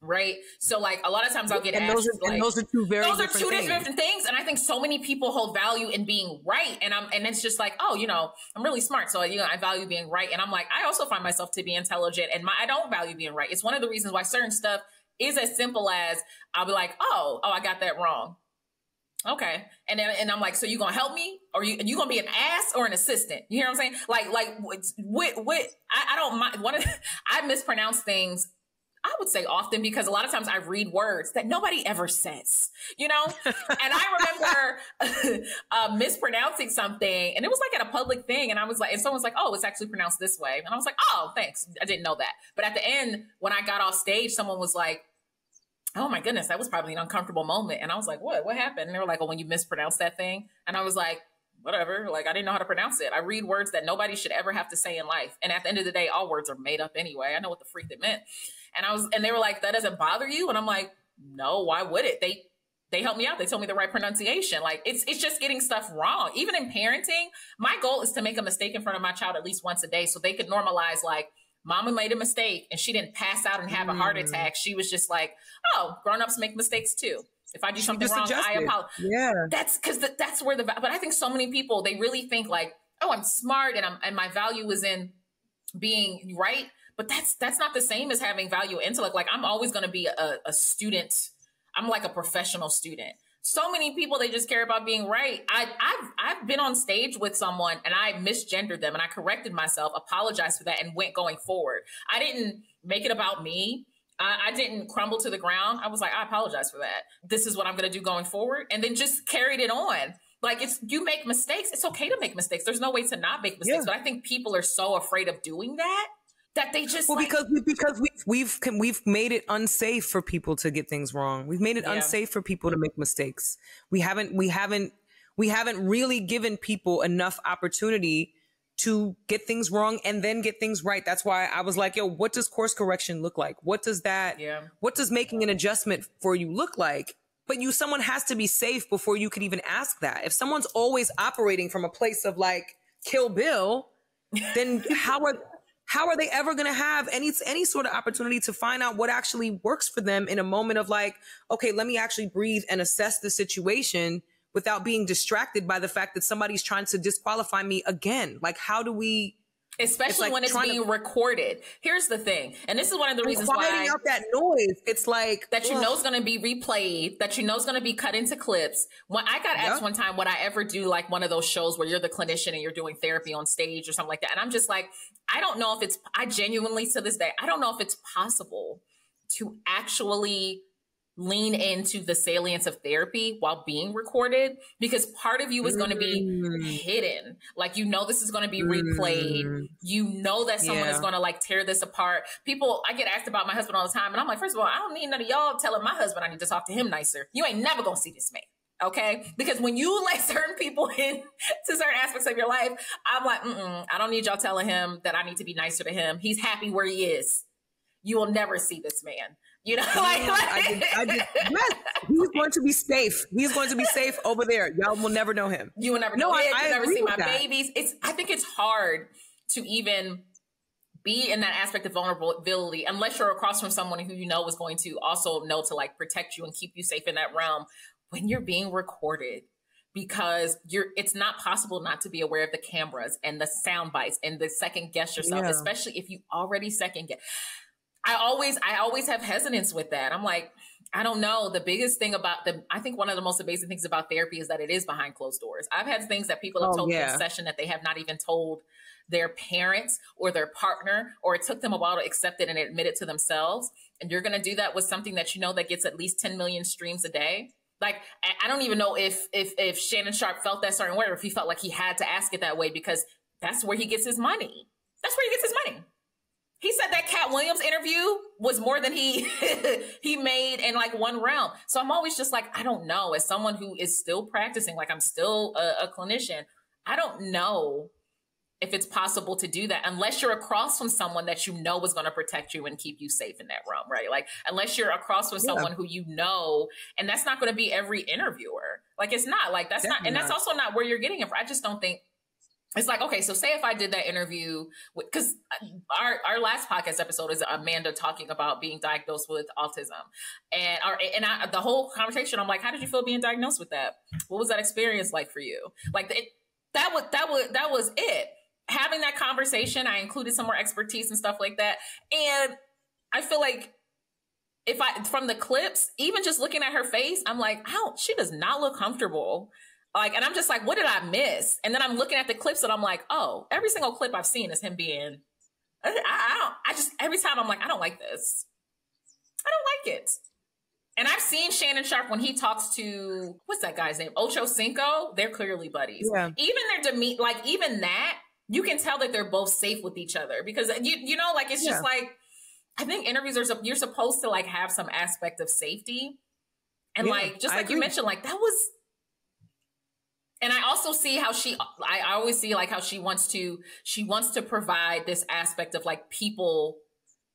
right so like a lot of times i'll get and asked those are, like, and those are two very those different are two things. different things and i think so many people hold value in being right and i'm and it's just like oh you know i'm really smart so you know i value being right and i'm like i also find myself to be intelligent and my i don't value being right it's one of the reasons why certain stuff is as simple as i'll be like oh oh i got that wrong Okay. And then, and I'm like, so you gonna help me, or you you gonna be an ass or an assistant? You hear what I'm saying? Like like what with I, I don't mind. One of I mispronounce things. I would say often because a lot of times I read words that nobody ever says, you know? and I remember uh, mispronouncing something and it was like at a public thing. And I was like, and someone's like, oh, it's actually pronounced this way. And I was like, oh, thanks. I didn't know that. But at the end, when I got off stage, someone was like, oh my goodness, that was probably an uncomfortable moment. And I was like, what? What happened? And they were like, oh, when you mispronounced that thing. And I was like, whatever. Like, I didn't know how to pronounce it. I read words that nobody should ever have to say in life. And at the end of the day, all words are made up anyway. I know what the freak it meant. And I was, and they were like, that doesn't bother you? And I'm like, no, why would it? They, they helped me out. They told me the right pronunciation. Like it's it's just getting stuff wrong. Even in parenting, my goal is to make a mistake in front of my child at least once a day so they could normalize like mama made a mistake and she didn't pass out and have a heart mm. attack. She was just like, oh, grown-ups make mistakes too. If I do something wrong, adjusted. I apologize. Yeah. That's because th- that's where the, but I think so many people, they really think like, oh, I'm smart and I'm, and my value is in being right. But that's, that's not the same as having value intellect. Like I'm always going to be a, a student. I'm like a professional student. So many people they just care about being right. I I've I've been on stage with someone and I misgendered them and I corrected myself, apologized for that, and went going forward. I didn't make it about me. I, I didn't crumble to the ground. I was like, I apologize for that. This is what I'm going to do going forward, and then just carried it on. Like it's you make mistakes. It's okay to make mistakes. There's no way to not make mistakes. Yeah. But I think people are so afraid of doing that that they just well like, because we, because we've we've we've made it unsafe for people to get things wrong. We've made it yeah. unsafe for people to make mistakes. We haven't we haven't we haven't really given people enough opportunity to get things wrong and then get things right. That's why I was like, yo, what does course correction look like? What does that yeah. what does making an adjustment for you look like? But you someone has to be safe before you could even ask that. If someone's always operating from a place of like kill bill, then how are how are they ever going to have any any sort of opportunity to find out what actually works for them in a moment of like okay let me actually breathe and assess the situation without being distracted by the fact that somebody's trying to disqualify me again? Like how do we especially like when it's being to, recorded. Here's the thing, and this is one of the reasons why out that noise. It's like that you ugh. know is going to be replayed, that you know is going to be cut into clips. When I got asked one time, would I ever do like one of those shows where you're the clinician and you're doing therapy on stage or something like that? And I'm just like, I don't know if it's. I genuinely to this day, I don't know if it's possible to actually lean into the salience of therapy while being recorded because part of you is going to be mm. hidden. Like, you know, this is going to be replayed. Mm. You know that someone yeah. is going to like tear this apart. People, I get asked about my husband all the time. And I'm like, first of all, I don't need none of y'all telling my husband I need to talk to him nicer. You ain't never going to see this man. Okay. Because when you let certain people in to certain aspects of your life, I'm like, I don't need y'all telling him that I need to be nicer to him. He's happy where he is. You will never see this man. You know, like, like I did, I did, yes, he's going to be safe. He's going to be safe over there. Y'all will never know him. You will never know no, him. I, I never see my that. babies. It's. I think it's hard to even be in that aspect of vulnerability unless you're across from someone who you know is going to also know to like protect you and keep you safe in that realm when you're being recorded because you're it's not possible not to be aware of the cameras and the sound bites and the second guess yourself yeah. especially if you already second guess I always I always have hesitance with that. I'm like, I don't know. The biggest thing about the I think one of the most amazing things about therapy is that it is behind closed doors. I've had things that people have oh, told yeah. me in session that they have not even told their parents or their partner, or it took them a while to accept it and admit it to themselves. And you're gonna do that with something that you know that gets at least 10 million streams a day. Like I don't even know if if if Shannon Sharpe felt that certain way or if he felt like he had to ask it that way because that's where he gets his money. That's where he gets his money. He said that Katt Williams interview was more than he he made in like one round. So I'm always just like, I don't know. As someone who is still practicing, like I'm still a, a clinician, I don't know if it's possible to do that unless you're across from someone that you know is going to protect you and keep you safe in that realm, right? Like unless you're across from yeah. someone who you know, and that's not going to be every interviewer. Like it's not like that's Definitely not, and that's also not where you're getting it. From. I just don't think it's like okay so say if i did that interview because uh, our our last podcast episode is amanda talking about being diagnosed with autism. And our and I, the whole conversation i'm like how did you feel being diagnosed with that? What was that experience like for you? Like it, that was that was that was it. Having that conversation i included some more expertise and stuff like that. And i feel like if i from the clips even just looking at her face i'm like how she does not look comfortable like, and I'm just like, what did I miss? And then I'm looking at the clips and I'm like, oh, every single clip I've seen is him being, I, I don't, I just, every time I'm like, I don't like this. I don't like it. And I've seen Shannon Sharpe when he talks to, what's that guy's name? Ocho Cinco. They're clearly buddies. Yeah. Even their demeanor, like, even that, you can tell that they're both safe with each other because you, you know, like, it's yeah. just like, I think interviews are, you're supposed to like have some aspect of safety. And yeah, like, just like you mentioned, like, that was, and I also see how she I always see like how she wants to she wants to provide this aspect of like people.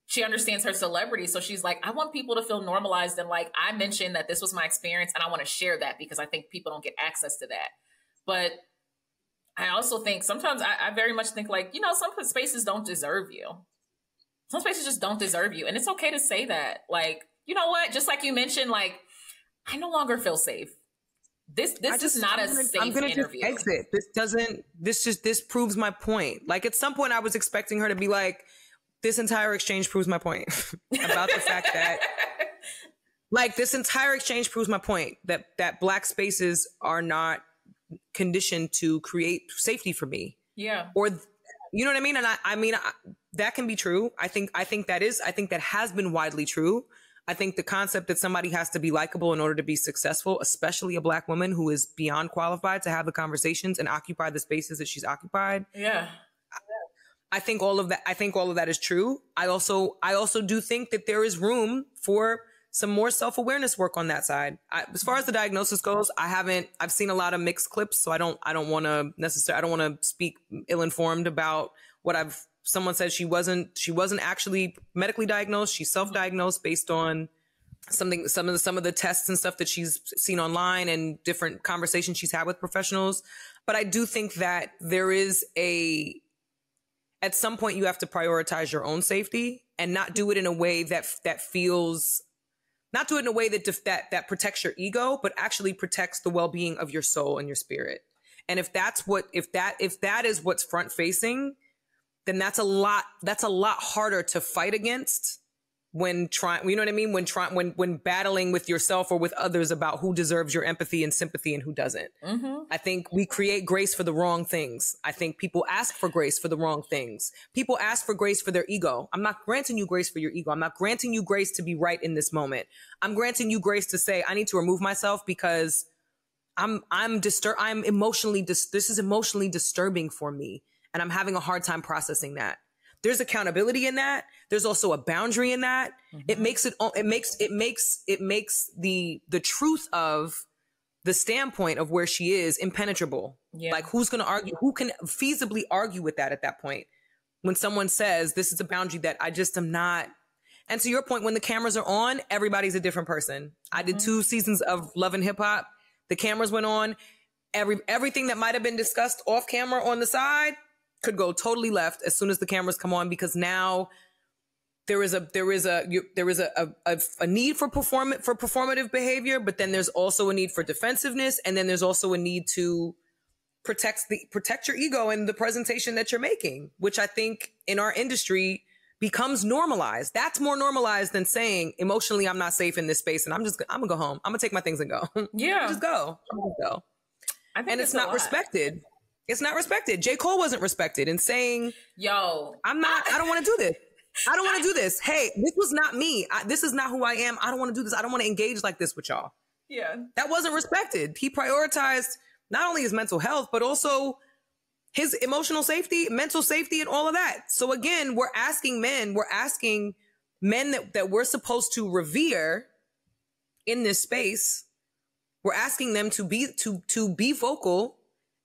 She understands her celebrity so she's like I want people to feel normalized and like I mentioned that this was my experience and I want to share that because I think people don't get access to that. But I also think sometimes I, I very much think like you know some spaces don't deserve you. Some spaces just don't deserve you and it's okay to say that. Like you know what? Just like you mentioned like I no longer feel safe this this just, is not I'm a gonna, safe I'm gonna interview. Just exit. This doesn't. This just this proves my point. Like at some point, I was expecting her to be like, "This entire exchange proves my point about the fact that like this entire exchange proves my point that that black spaces are not conditioned to create safety for me. Yeah. Or you know what I mean? And I, I mean, I, that can be true. I think, I think that is, I think that has been widely true. I think the concept that somebody has to be likable in order to be successful, especially a black woman who is beyond qualified to have the conversations and occupy the spaces that she's occupied. Yeah. I think all of that, I think all of that is true. I also, I also do think that there is room for some more self awareness work on that side. I, as far as the diagnosis goes, I haven't. I've seen a lot of mixed clips, so I don't. I don't want to necessarily. I don't want to speak ill informed about what I've. Someone said she wasn't. She wasn't actually medically diagnosed. She self diagnosed based on something. Some of the some of the tests and stuff that she's seen online and different conversations she's had with professionals. But I do think that there is a. At some point, you have to prioritize your own safety and not do it in a way that that feels not do it in a way that that that protects your ego, but actually protects the well-being of your soul and your spirit. And if that's what if that if that is what's front facing, then that's a lot that's a lot harder to fight against when trying you know what i mean? When trying when when battling with yourself or with others about who deserves your empathy and sympathy and who doesn't. Mm-hmm. i think we create grace for the wrong things. I think people ask for grace for the wrong things. People ask for grace for their ego. I'm not granting you grace for your ego. I'm not granting you grace to be right in this moment. I'm granting you grace to say i need to remove myself because i'm i'm disturbed i'm emotionally dis- this is emotionally disturbing for me and i'm having a hard time processing that there's accountability in that. There's also a boundary in that. Mm-hmm. It makes it, it makes, it makes, it makes the, the truth of the standpoint of where she is impenetrable. Yeah. Like who's going to argue? Who can feasibly argue with that at that point? When someone says this is a boundary that I just am not. And to your point, when the cameras are on, everybody's a different person. I did mm-hmm. two seasons of Love and Hip Hop. The cameras went on. Every everything that might have been discussed off camera on the side could go totally left as soon as the cameras come on because now there is a there is a you, there is a, a, a need for perform for performative behavior, but then there's also a need for defensiveness, and then there's also a need to protect the protect your ego and the presentation that you're making, which I think in our industry becomes normalized. That's more normalized than saying emotionally I'm not safe in this space and I'm just I'm gonna go home. I'm gonna take my things and go. Yeah, just go. I'm gonna go. and it's, it's not respected. It's not respected. J. Cole wasn't respected in saying, Yo, I'm not, I don't want to do this. I don't want to do this. Hey, this was not me. I, this is not who I am. I don't want to do this. I don't want to engage like this with y'all. Yeah. That wasn't respected. He prioritized not only his mental health, but also his emotional safety, mental safety, and all of that. So again, we're asking men, we're asking men that, that we're supposed to revere in this space. We're asking them to be to to be vocal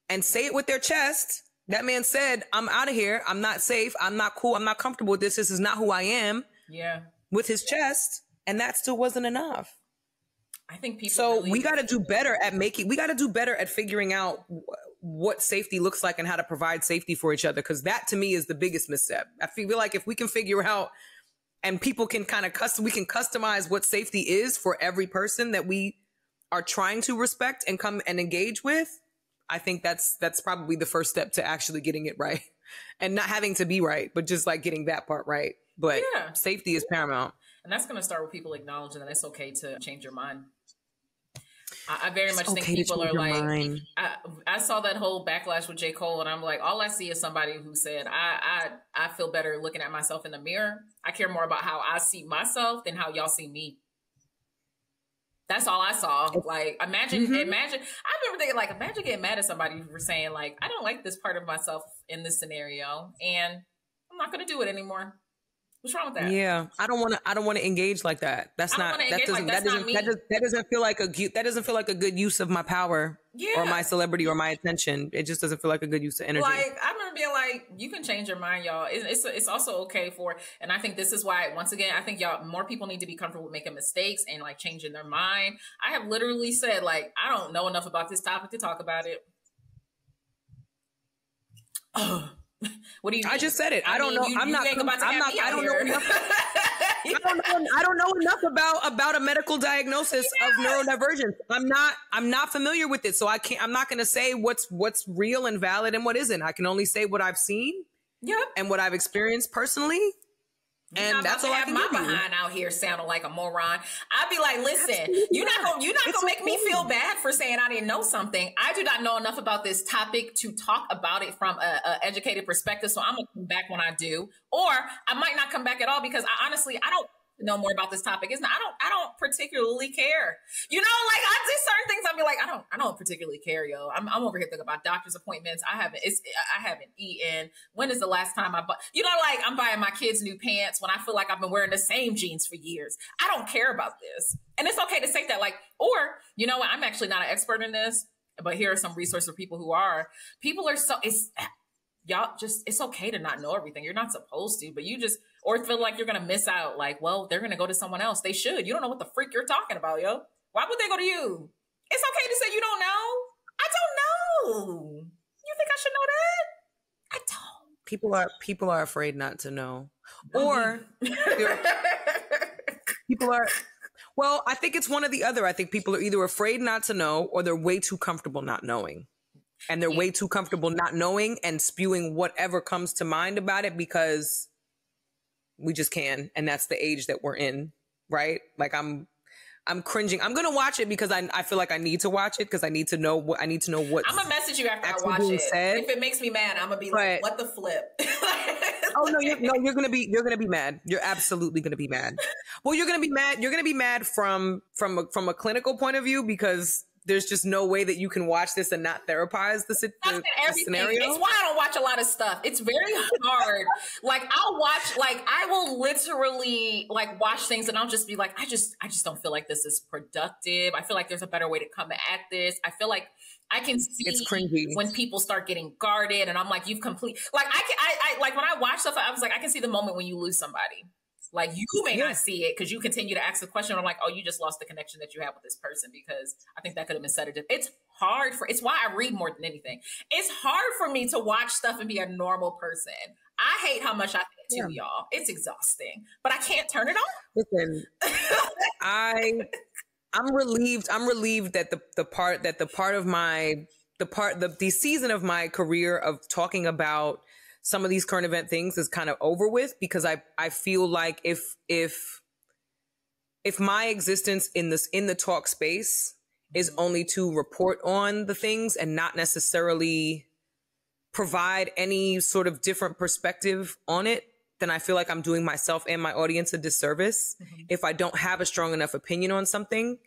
and say it with their chest. That man said, I'm out of here. I'm not safe. I'm not cool. I'm not comfortable with this. This is not who I am. Yeah. With his chest. And that still wasn't enough. I think people. So really we got to do better at making, we got to do better at figuring out what safety looks like and how to provide safety for each other. Cause that to me is the biggest misstep. I feel like if we can figure out and people can kind of custom, we can customize what safety is for every person that we are trying to respect and come and engage with I think that's that's probably the first step to actually getting it right. And not having to be right, but just like getting that part right. But yeah. safety is paramount. And that's going to start with people acknowledging that it's okay to change your mind. I, I very it's much okay think people are like, I, I, saw that whole backlash with J. Cole, and I'm like, all I see is somebody who said, I, I, I feel better looking at myself in the mirror. I care more about how I see myself than how y'all see me. That's all I saw. Like, imagine, mm-hmm. imagine. I remember thinking, like, imagine getting mad at somebody for saying, like, I don't like this part of myself in this scenario, and I'm not going to do it anymore. What's wrong with that? Yeah, I don't want to. I don't want to engage like that. That's not. That doesn't. Like, that doesn't. That, does, that doesn't feel like a. That doesn't feel like a good use of my power yeah. or my celebrity or my attention. It just doesn't feel like a good use of energy. Like I remember being like, you can change your mind, y'all. It's it's, it's also okay for. And I think this is why, once again, I think y'all more people need to be comfortable with making mistakes and like changing their mind. I have literally said like, I don't know enough about this topic to talk about it. What do you? Mean? I just said it. I, I don't mean, know. You, I'm, you not, I'm not. I'm not. I don't know. Enough, I don't know. I don't know enough about about a medical diagnosis yeah. of neurodivergence. I'm not. I'm not familiar with it, so I can't. I'm not going to say what's what's real and valid and what isn't. I can only say what I've seen. Yep. And what I've experienced personally. And that's all I can my behind you. out here sounding like a moron. I'd be like, listen, Absolutely you're not gonna you're not it's gonna make me feel bad for saying I didn't know something. I do not know enough about this topic to talk about it from a, a educated perspective. So I'm gonna come back when I do, or I might not come back at all because I honestly I don't know more about this topic. It's not, I don't, I don't particularly care. You know, like I do certain things. I'll be like, I don't, I don't particularly care, yo. I'm, I'm over here thinking about doctor's appointments. I haven't, it's, I haven't eaten. When is the last time I bought, you know, like I'm buying my kids new pants when I feel like I've been wearing the same jeans for years. I don't care about this. And it's okay to say that, like, or, you know? I'm actually not an expert in this, but here are some resources for people who are. People are so, it's, y'all just, it's okay to not know everything. You're not supposed to, but you just, or feel like you're going to miss out. Like, well, they're going to go to someone else. They should. You don't know what the freak you're talking about, yo. Why would they go to you? It's okay to say you don't know. I don't know. You think I should know that? I don't. People are people are afraid not to know, or people are. Well, I think it's one or the other. I think people are either afraid not to know, or they're way too comfortable not knowing and they're way too comfortable not knowing and spewing whatever comes to mind about it because we just can and that's the age that we're in right? Like i'm i'm cringing. I'm gonna watch it because i, I feel like i need to watch it because i need to know what i need to know what i'm gonna message you after i watch it. said. if it makes me mad i'm gonna be but, like what the flip? Oh no you're, no you're gonna be you're gonna be mad. You're absolutely gonna be mad. Well you're gonna be mad you're gonna be mad from from a, from a clinical point of view because there's just no way that you can watch this and not therapize the, the, the scenario. It's why I don't watch a lot of stuff. It's very hard. like I'll watch, like I will literally like watch things and I'll just be like, I just, I just don't feel like this is productive. I feel like there's a better way to come at this. I feel like I can see it's cringy when people start getting guarded, and I'm like, you've complete. Like I can, I, I like when I watch stuff. I was like, I can see the moment when you lose somebody. Like you may yeah. not see it because you continue to ask the question. I'm like, oh, you just lost the connection that you have with this person because I think that could have been said. It's hard for. It's why I read more than anything. It's hard for me to watch stuff and be a normal person. I hate how much I think yeah. y'all. It's exhausting, but I can't turn it off. Listen, I, I'm relieved. I'm relieved that the the part that the part of my the part the the season of my career of talking about some of these current event things is kind of over with because I I feel like if if if my existence in this in the talk space is mm-hmm. only to report on the things and not necessarily provide any sort of different perspective on it, then I feel like I'm doing myself and my audience a disservice mm-hmm. if I don't have a strong enough opinion on something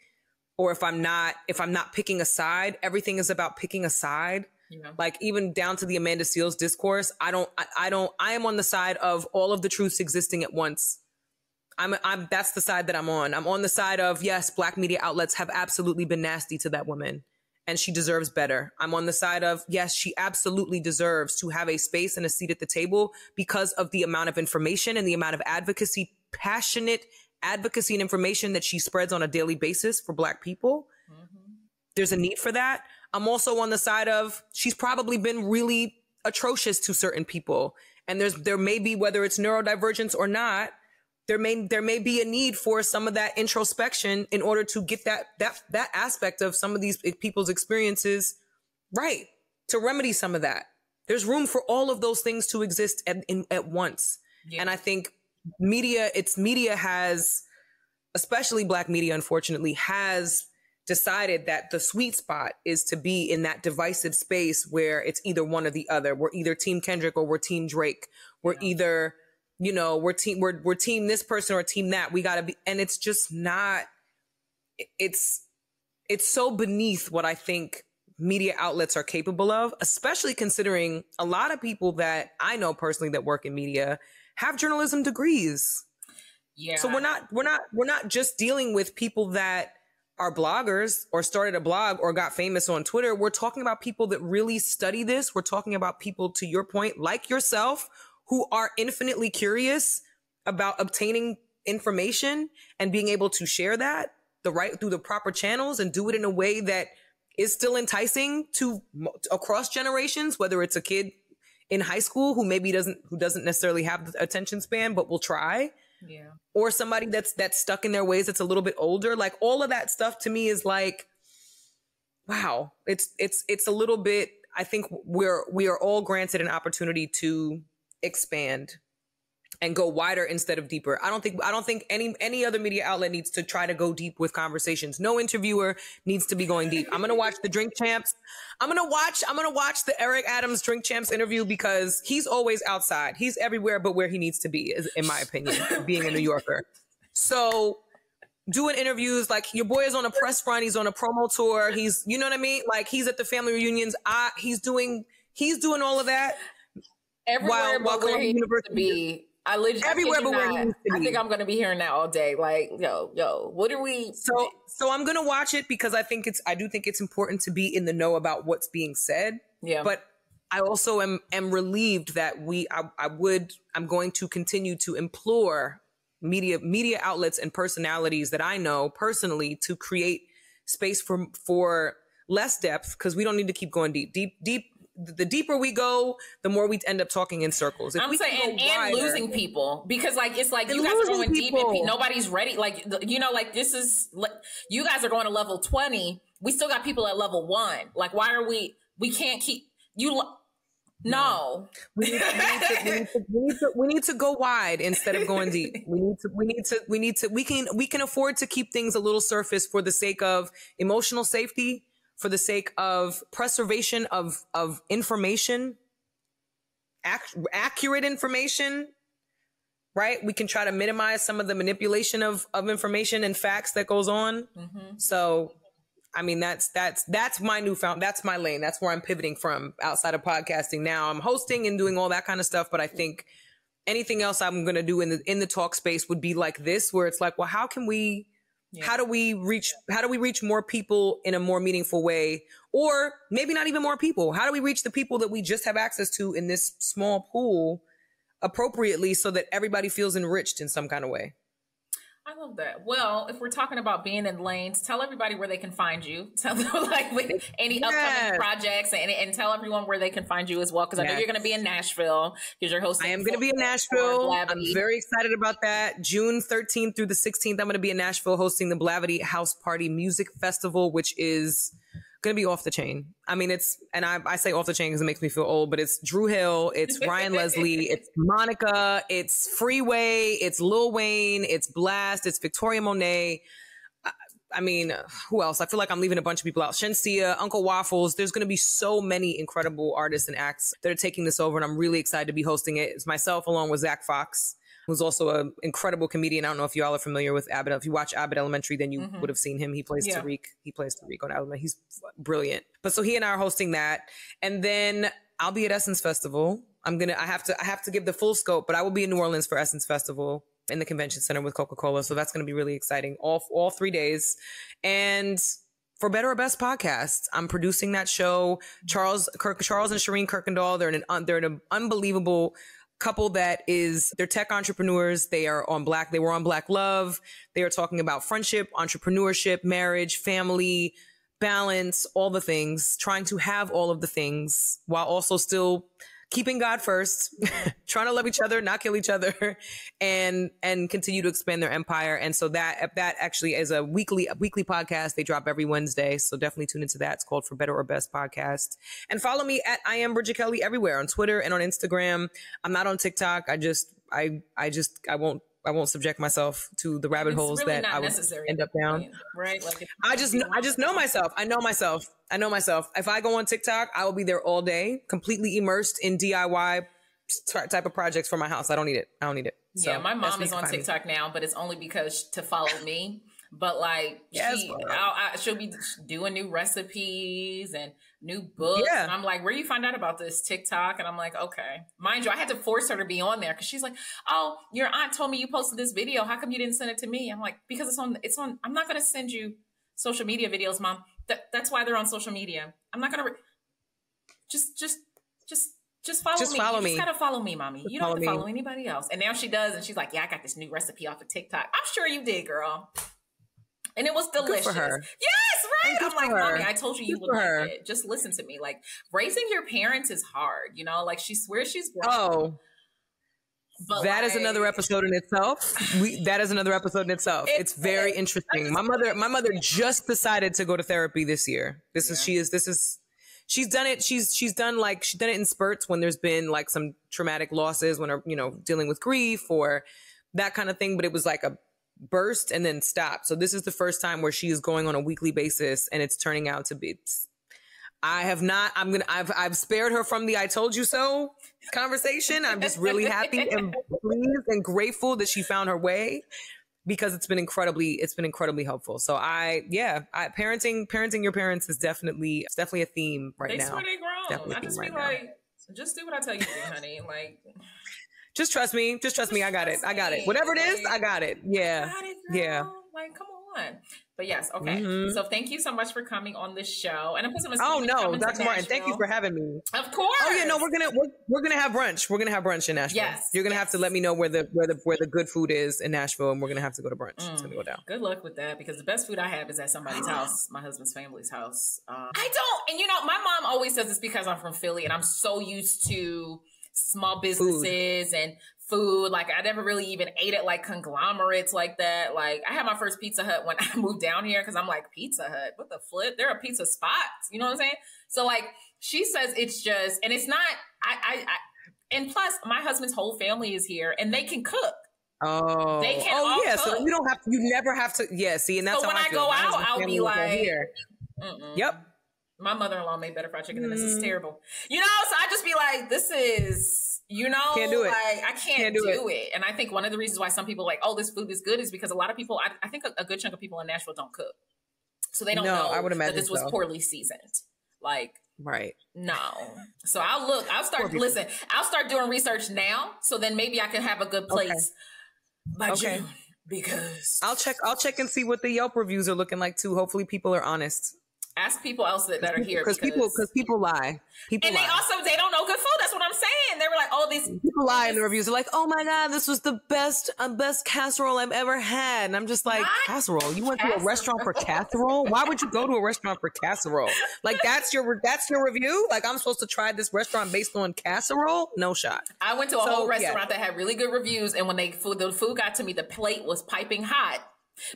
or if I'm not if I'm not picking a side. Everything is about picking a side yeah. Like even down to the Amanda Seales discourse, I don't, I, I, don't, I am on the side of all of the truths existing at once. I'm, I'm, that's the side that I'm on. I'm on the side of yes, black media outlets have absolutely been nasty to that woman and she deserves better. I'm on the side of yes, she absolutely deserves to have a space and a seat at the table because of the amount of information and the amount of advocacy, passionate advocacy and information that she spreads on a daily basis for black people. Mm-hmm. There's a need for that. I'm also on the side of she's probably been really atrocious to certain people. And there's there may be whether it's neurodivergence or not, there may there may be a need for some of that introspection in order to get that that that aspect of some of these people's experiences right to remedy some of that. There's room for all of those things to exist at in, at once. Yeah. And I think media it's media has especially black media unfortunately has decided that the sweet spot is to be in that divisive space where it's either one or the other. We're either team Kendrick or we're team Drake. We're yeah. either, you know, we're team, we're, we're team this person or team that. We gotta be, and it's just not, it's, it's so beneath what I think media outlets are capable of, especially considering a lot of people that I know personally that work in media have journalism degrees. Yeah. So we're not, we're not, we're not just dealing with people that, are bloggers or started a blog or got famous on Twitter. We're talking about people that really study this. We're talking about people, to your point, like yourself, who are infinitely curious about obtaining information and being able to share that the right through the proper channels and do it in a way that is still enticing to across generations, whether it's a kid in high school who maybe doesn't who doesn't necessarily have the attention span but will try yeah. Or somebody that's that's stuck in their ways that's a little bit older. Like all of that stuff to me is like wow. It's it's it's a little bit I think we're we are all granted an opportunity to expand and go wider instead of deeper. I don't think I don't think any any other media outlet needs to try to go deep with conversations. No interviewer needs to be going deep. I'm gonna watch the Drink Champs. I'm gonna watch I'm gonna watch the Eric Adams Drink Champs interview because he's always outside. He's everywhere but where he needs to be, in my opinion, being a New Yorker. So doing interviews like your boy is on a press run, he's on a promo tour, he's you know what I mean? Like he's at the family reunions. I he's doing he's doing all of that. Everywhere while, but while where he University needs to be I legit everywhere but where he I think I'm going to be hearing that all day. Like, yo, yo, what are we? So, so I'm going to watch it because I think it's. I do think it's important to be in the know about what's being said. Yeah. But I also am am relieved that we. I, I would. I'm going to continue to implore media media outlets and personalities that I know personally to create space for for less depth because we don't need to keep going deep. Deep deep the deeper we go, the more we end up talking in circles. If I'm saying, and, wider, and, losing people because like it's like you guys are going people. deep and nobody's ready. Like you know, like this is like you guys are going to level twenty. We still got people at level one. Like why are we? We can't keep you. No, we need to go wide instead of going deep. We need to we need to we need to we can we can afford to keep things a little surface for the sake of emotional safety for the sake of preservation of of information ac- accurate information right? We can try to minimize some of the manipulation of of information and facts that goes on. Mm-hmm. so i mean that's that's that's my newfound that's my lane. That's where i'm pivoting from outside of podcasting now. I'm hosting and doing all that kind of stuff but i think anything else i'm going to do in the in the talk space would be like this where it's like well how can we yeah. How do we reach how do we reach more people in a more meaningful way or maybe not even more people? How do we reach the people that we just have access to in this small pool appropriately so that everybody feels enriched in some kind of way? I love that. Well, if we're talking about being in lanes, tell everybody where they can find you. Tell them like any yes. upcoming projects and, and tell everyone where they can find you as well. Because yes. I know you're going to be in Nashville because you're hosting. I am going to be in Nashville. I'm very excited about that. June 13th through the 16th, I'm going to be in Nashville hosting the Blavity House Party Music Festival, which is gonna be off the chain. I mean, it's and I, I say off the chain because it makes me feel old, but it's Dru Hill, it's Ryan Leslie, it's Monica, it's Freeway, it's Lil Wayne, it's Blast, it's Victoria Monet. I, I mean, who else? I feel like I'm leaving a bunch of people out. Shenseea, Uncle Waffles. There's going to be so many incredible artists and acts that are taking this over, and I'm really excited to be hosting it. It's myself along with Zach Fox who's also an incredible comedian. I don't know if y'all are familiar with Abbott. If you watch Abbott Elementary, then you mm-hmm. would have seen him. He plays yeah. Tariq. He plays Tariq on Element. He's brilliant. But so he and I are hosting that, and then I'll be at Essence Festival. I'm gonna. I have to. I have to give the full scope, but I will be in New Orleans for Essence Festival in the convention center with Coca Cola. So that's going to be really exciting. All all three days, and for Better or Best podcast. I'm producing that show. Charles Kirk, Charles and Shireen Kirkendall. They're in an they're in an unbelievable couple that is they're tech entrepreneurs. They are on black, they were on Black Love. They are talking about friendship, entrepreneurship, marriage, family, balance, all the things, trying to have all of the things while also still keeping God first, trying to love each other, not kill each other, and and continue to expand their empire. And so that that actually is a weekly a weekly podcast. They drop every Wednesday, so definitely tune into that. It's called For Better or Best Podcast. And follow me at I am Bridget Kelly everywhere on Twitter and on Instagram. I'm not on TikTok. I just I I just I won't I won't subject myself to the rabbit it's holes really that I would end up down. Right? Like I just know, I just know myself. I know myself. I know myself. If I go on TikTok, I will be there all day, completely immersed in DIY type of projects for my house. I don't need it. I don't need it. So yeah, my mom is on TikTok me. now, but it's only because to follow me. But like yes, she, I, she'll be doing new recipes and new books. Yeah. And I'm like, where you find out about this TikTok? And I'm like, okay. Mind you, I had to force her to be on there because she's like, oh, your aunt told me you posted this video. How come you didn't send it to me? I'm like, because it's on. It's on. I'm not gonna send you social media videos, mom. That that's why they're on social media. I'm not gonna. Re- just just just just follow just me. Follow you me. just gotta follow me, mommy. Just you don't have to follow me. anybody else. And now she does, and she's like, "Yeah, I got this new recipe off of TikTok." I'm sure you did, girl and it was delicious. Yes, right. I'm like, mommy, I told you you would like her. it. Just listen to me. Like raising your parents is hard, you know. Like she swears she's grown. Oh. But that like, is another episode in itself. We, that is another episode in itself. It's, it's very interesting. My mother, my mother just decided to go to therapy this year. This yeah. is she is this is she's done it. She's she's done like she's done it in spurts when there's been like some traumatic losses when her you know dealing with grief or that kind of thing. But it was like a burst and then stop. So this is the first time where she is going on a weekly basis, and it's turning out to be. I have not. I'm gonna. I've I've spared her from the "I told you so" conversation. I'm just really happy and pleased and grateful that she found her way because it's been incredibly it's been incredibly helpful. So I yeah, I, parenting parenting your parents is definitely it's definitely a theme right they now. Swear they grown. I just right be like, now. just do what I tell you to do, honey. Like just trust me. Just trust me. I got it. I got it. Whatever it is, I got it. Yeah. Got it, yeah. Like, come on. But yes, okay. Mm-hmm. So thank you so much for coming on this show. And I'm putting Oh no, Dr. Martin, thank you for having me. Of course. Oh yeah, no, we're gonna we're, we're gonna have brunch. We're gonna have brunch in Nashville. Yes. You're gonna yes. have to let me know where the where the where the good food is in Nashville, and we're gonna have to go to brunch. Mm. It's gonna go down. Good luck with that because the best food I have is at somebody's house, my husband's family's house. Um, I don't, and you know, my mom always says it's because I'm from Philly and I'm so used to small businesses food. and food. Like I never really even ate it like conglomerates like that. Like I had my first Pizza Hut when I moved down here because I'm like Pizza Hut. What the flip? There are a pizza spots. You know what I'm saying? So like she says it's just, and it's not. I, I, I and plus my husband's whole family is here and they can cook. Oh, they can oh yeah. Cook. So you don't have to. You never have to. Yeah. See, and that's so when I, I, go out, I'll be like. Yep. My mother-in-law made better fried chicken than this. is mm. terrible. You know, so I just be like, this is you know, can't do it. like I can't, can't do, do it. it. And I think one of the reasons why some people like, oh, this food is good is because a lot of people, I, I think a, a, good chunk of people in Nashville don't cook. So they don't no, know I would imagine that this so. was poorly seasoned. Like, right. No. So I'll look, I'll start, listen, I'll start doing research now. So then maybe I can have a good place okay. by okay. June because I'll check, I'll check and see what the Yelp reviews are looking like too. Hopefully people are honest ask people else that, that are here because people because people lie. People and lie. they also they don't know good food. That's what I'm saying. They were like, oh, these people lie in the reviews. They're like, oh my god, this was the best uh, best casserole I've ever had. And I'm just like, Not casserole. You went casserole. to a restaurant for casserole? Why would you go to a restaurant for casserole? Like that's your that's your review. Like I'm supposed to try this restaurant based on casserole? No shot. I went to a so, whole restaurant yeah. that had really good reviews, and when they food the food got to me, the plate was piping hot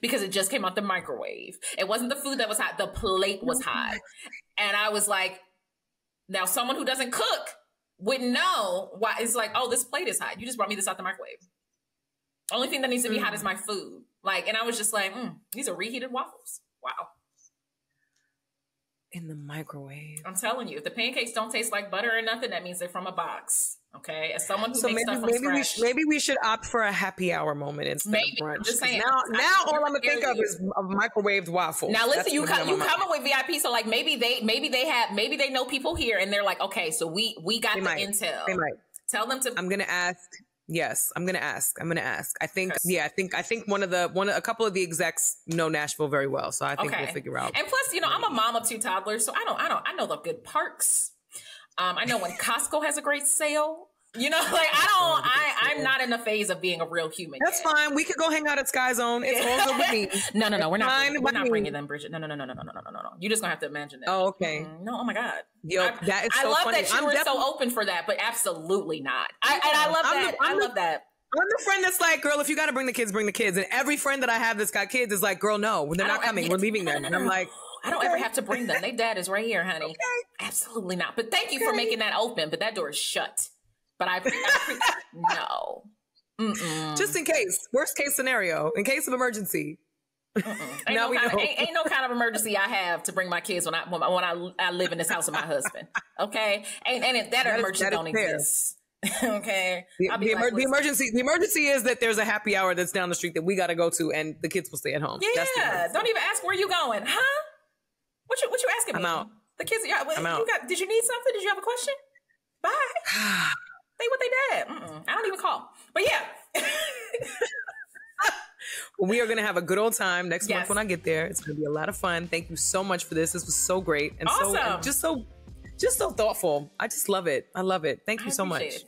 because it just came out the microwave. It wasn't the food that was hot, the plate was hot. And I was like, now someone who doesn't cook wouldn't know why it's like, oh, this plate is hot. You just brought me this out the microwave. Only thing that needs to be mm. hot is my food. Like, and I was just like, mm, these are reheated waffles. Wow in the microwave. I'm telling you, if the pancakes don't taste like butter or nothing, that means they're from a box. Okay, as someone who so makes maybe, maybe scratch, we should, maybe we should opt for a happy hour moment instead maybe. of brunch. Just saying. Now, now all I'm gonna think of is a microwaved waffle. Now listen, That's you come, you come up with VIP, so like maybe they maybe they have maybe they know people here, and they're like, okay, so we we got they the might. intel. They might tell them to. I'm gonna ask. Yes, I'm gonna ask. I'm gonna ask. I think, yeah, I think, I think one of the one, a couple of the execs know Nashville very well, so I think okay. we'll figure out. And plus, you know, I'm a mom of two toddlers, so I don't, I don't, I know the good parks. Um, I know when Costco has a great sale. You know, like I don't, I, I'm not in the phase of being a real human. That's yet. fine. We could go hang out at Sky Zone. It's all good with me. no, no, no. We're not. We're not bringing them, Bridget. No, no, no, no, no, no, no, no, no. You're just gonna have to imagine that. Oh, okay. Mm, no, oh my God. Yo, I, that is so I love funny. that you I'm were definitely... so open for that, but absolutely not. I, and I love I'm that. The, I love the, that. I'm the friend that's like, girl, if you got to bring the kids, bring the kids. And every friend that I have that's got kids is like, girl, no, they're not coming. We're leaving them. And I'm like, I don't okay. ever have to bring them. They dad is right here, honey. Okay. Absolutely not. But thank you okay. for making that open. But that door is shut. But I, I no. Mm-mm. Just in case, worst case scenario, in case of emergency. Ain't, no kind of, ain't, ain't, no kind of emergency I have to bring my kids when I when, I, when I, I live in this house with my husband. Okay, and ain't that, that emergency is, that don't exist. okay. The, the, like, emer- the, emergency the emergency is that there's a happy hour that's down the street that we got to go to, and the kids will stay at home. Yeah. Don't even ask where you going, huh? What you what you asking I'm me? out. The kids. Yeah. I'm out. You got? Did you need something? Did you have a question? Bye. They what they did. Mm-mm. I don't even call. But yeah. we are going to have a good old time next yes. month when I get there. It's going to be a lot of fun. Thank you so much for this. This was so great and awesome. so and just so just so thoughtful. I just love it. I love it. Thank you I so much. It.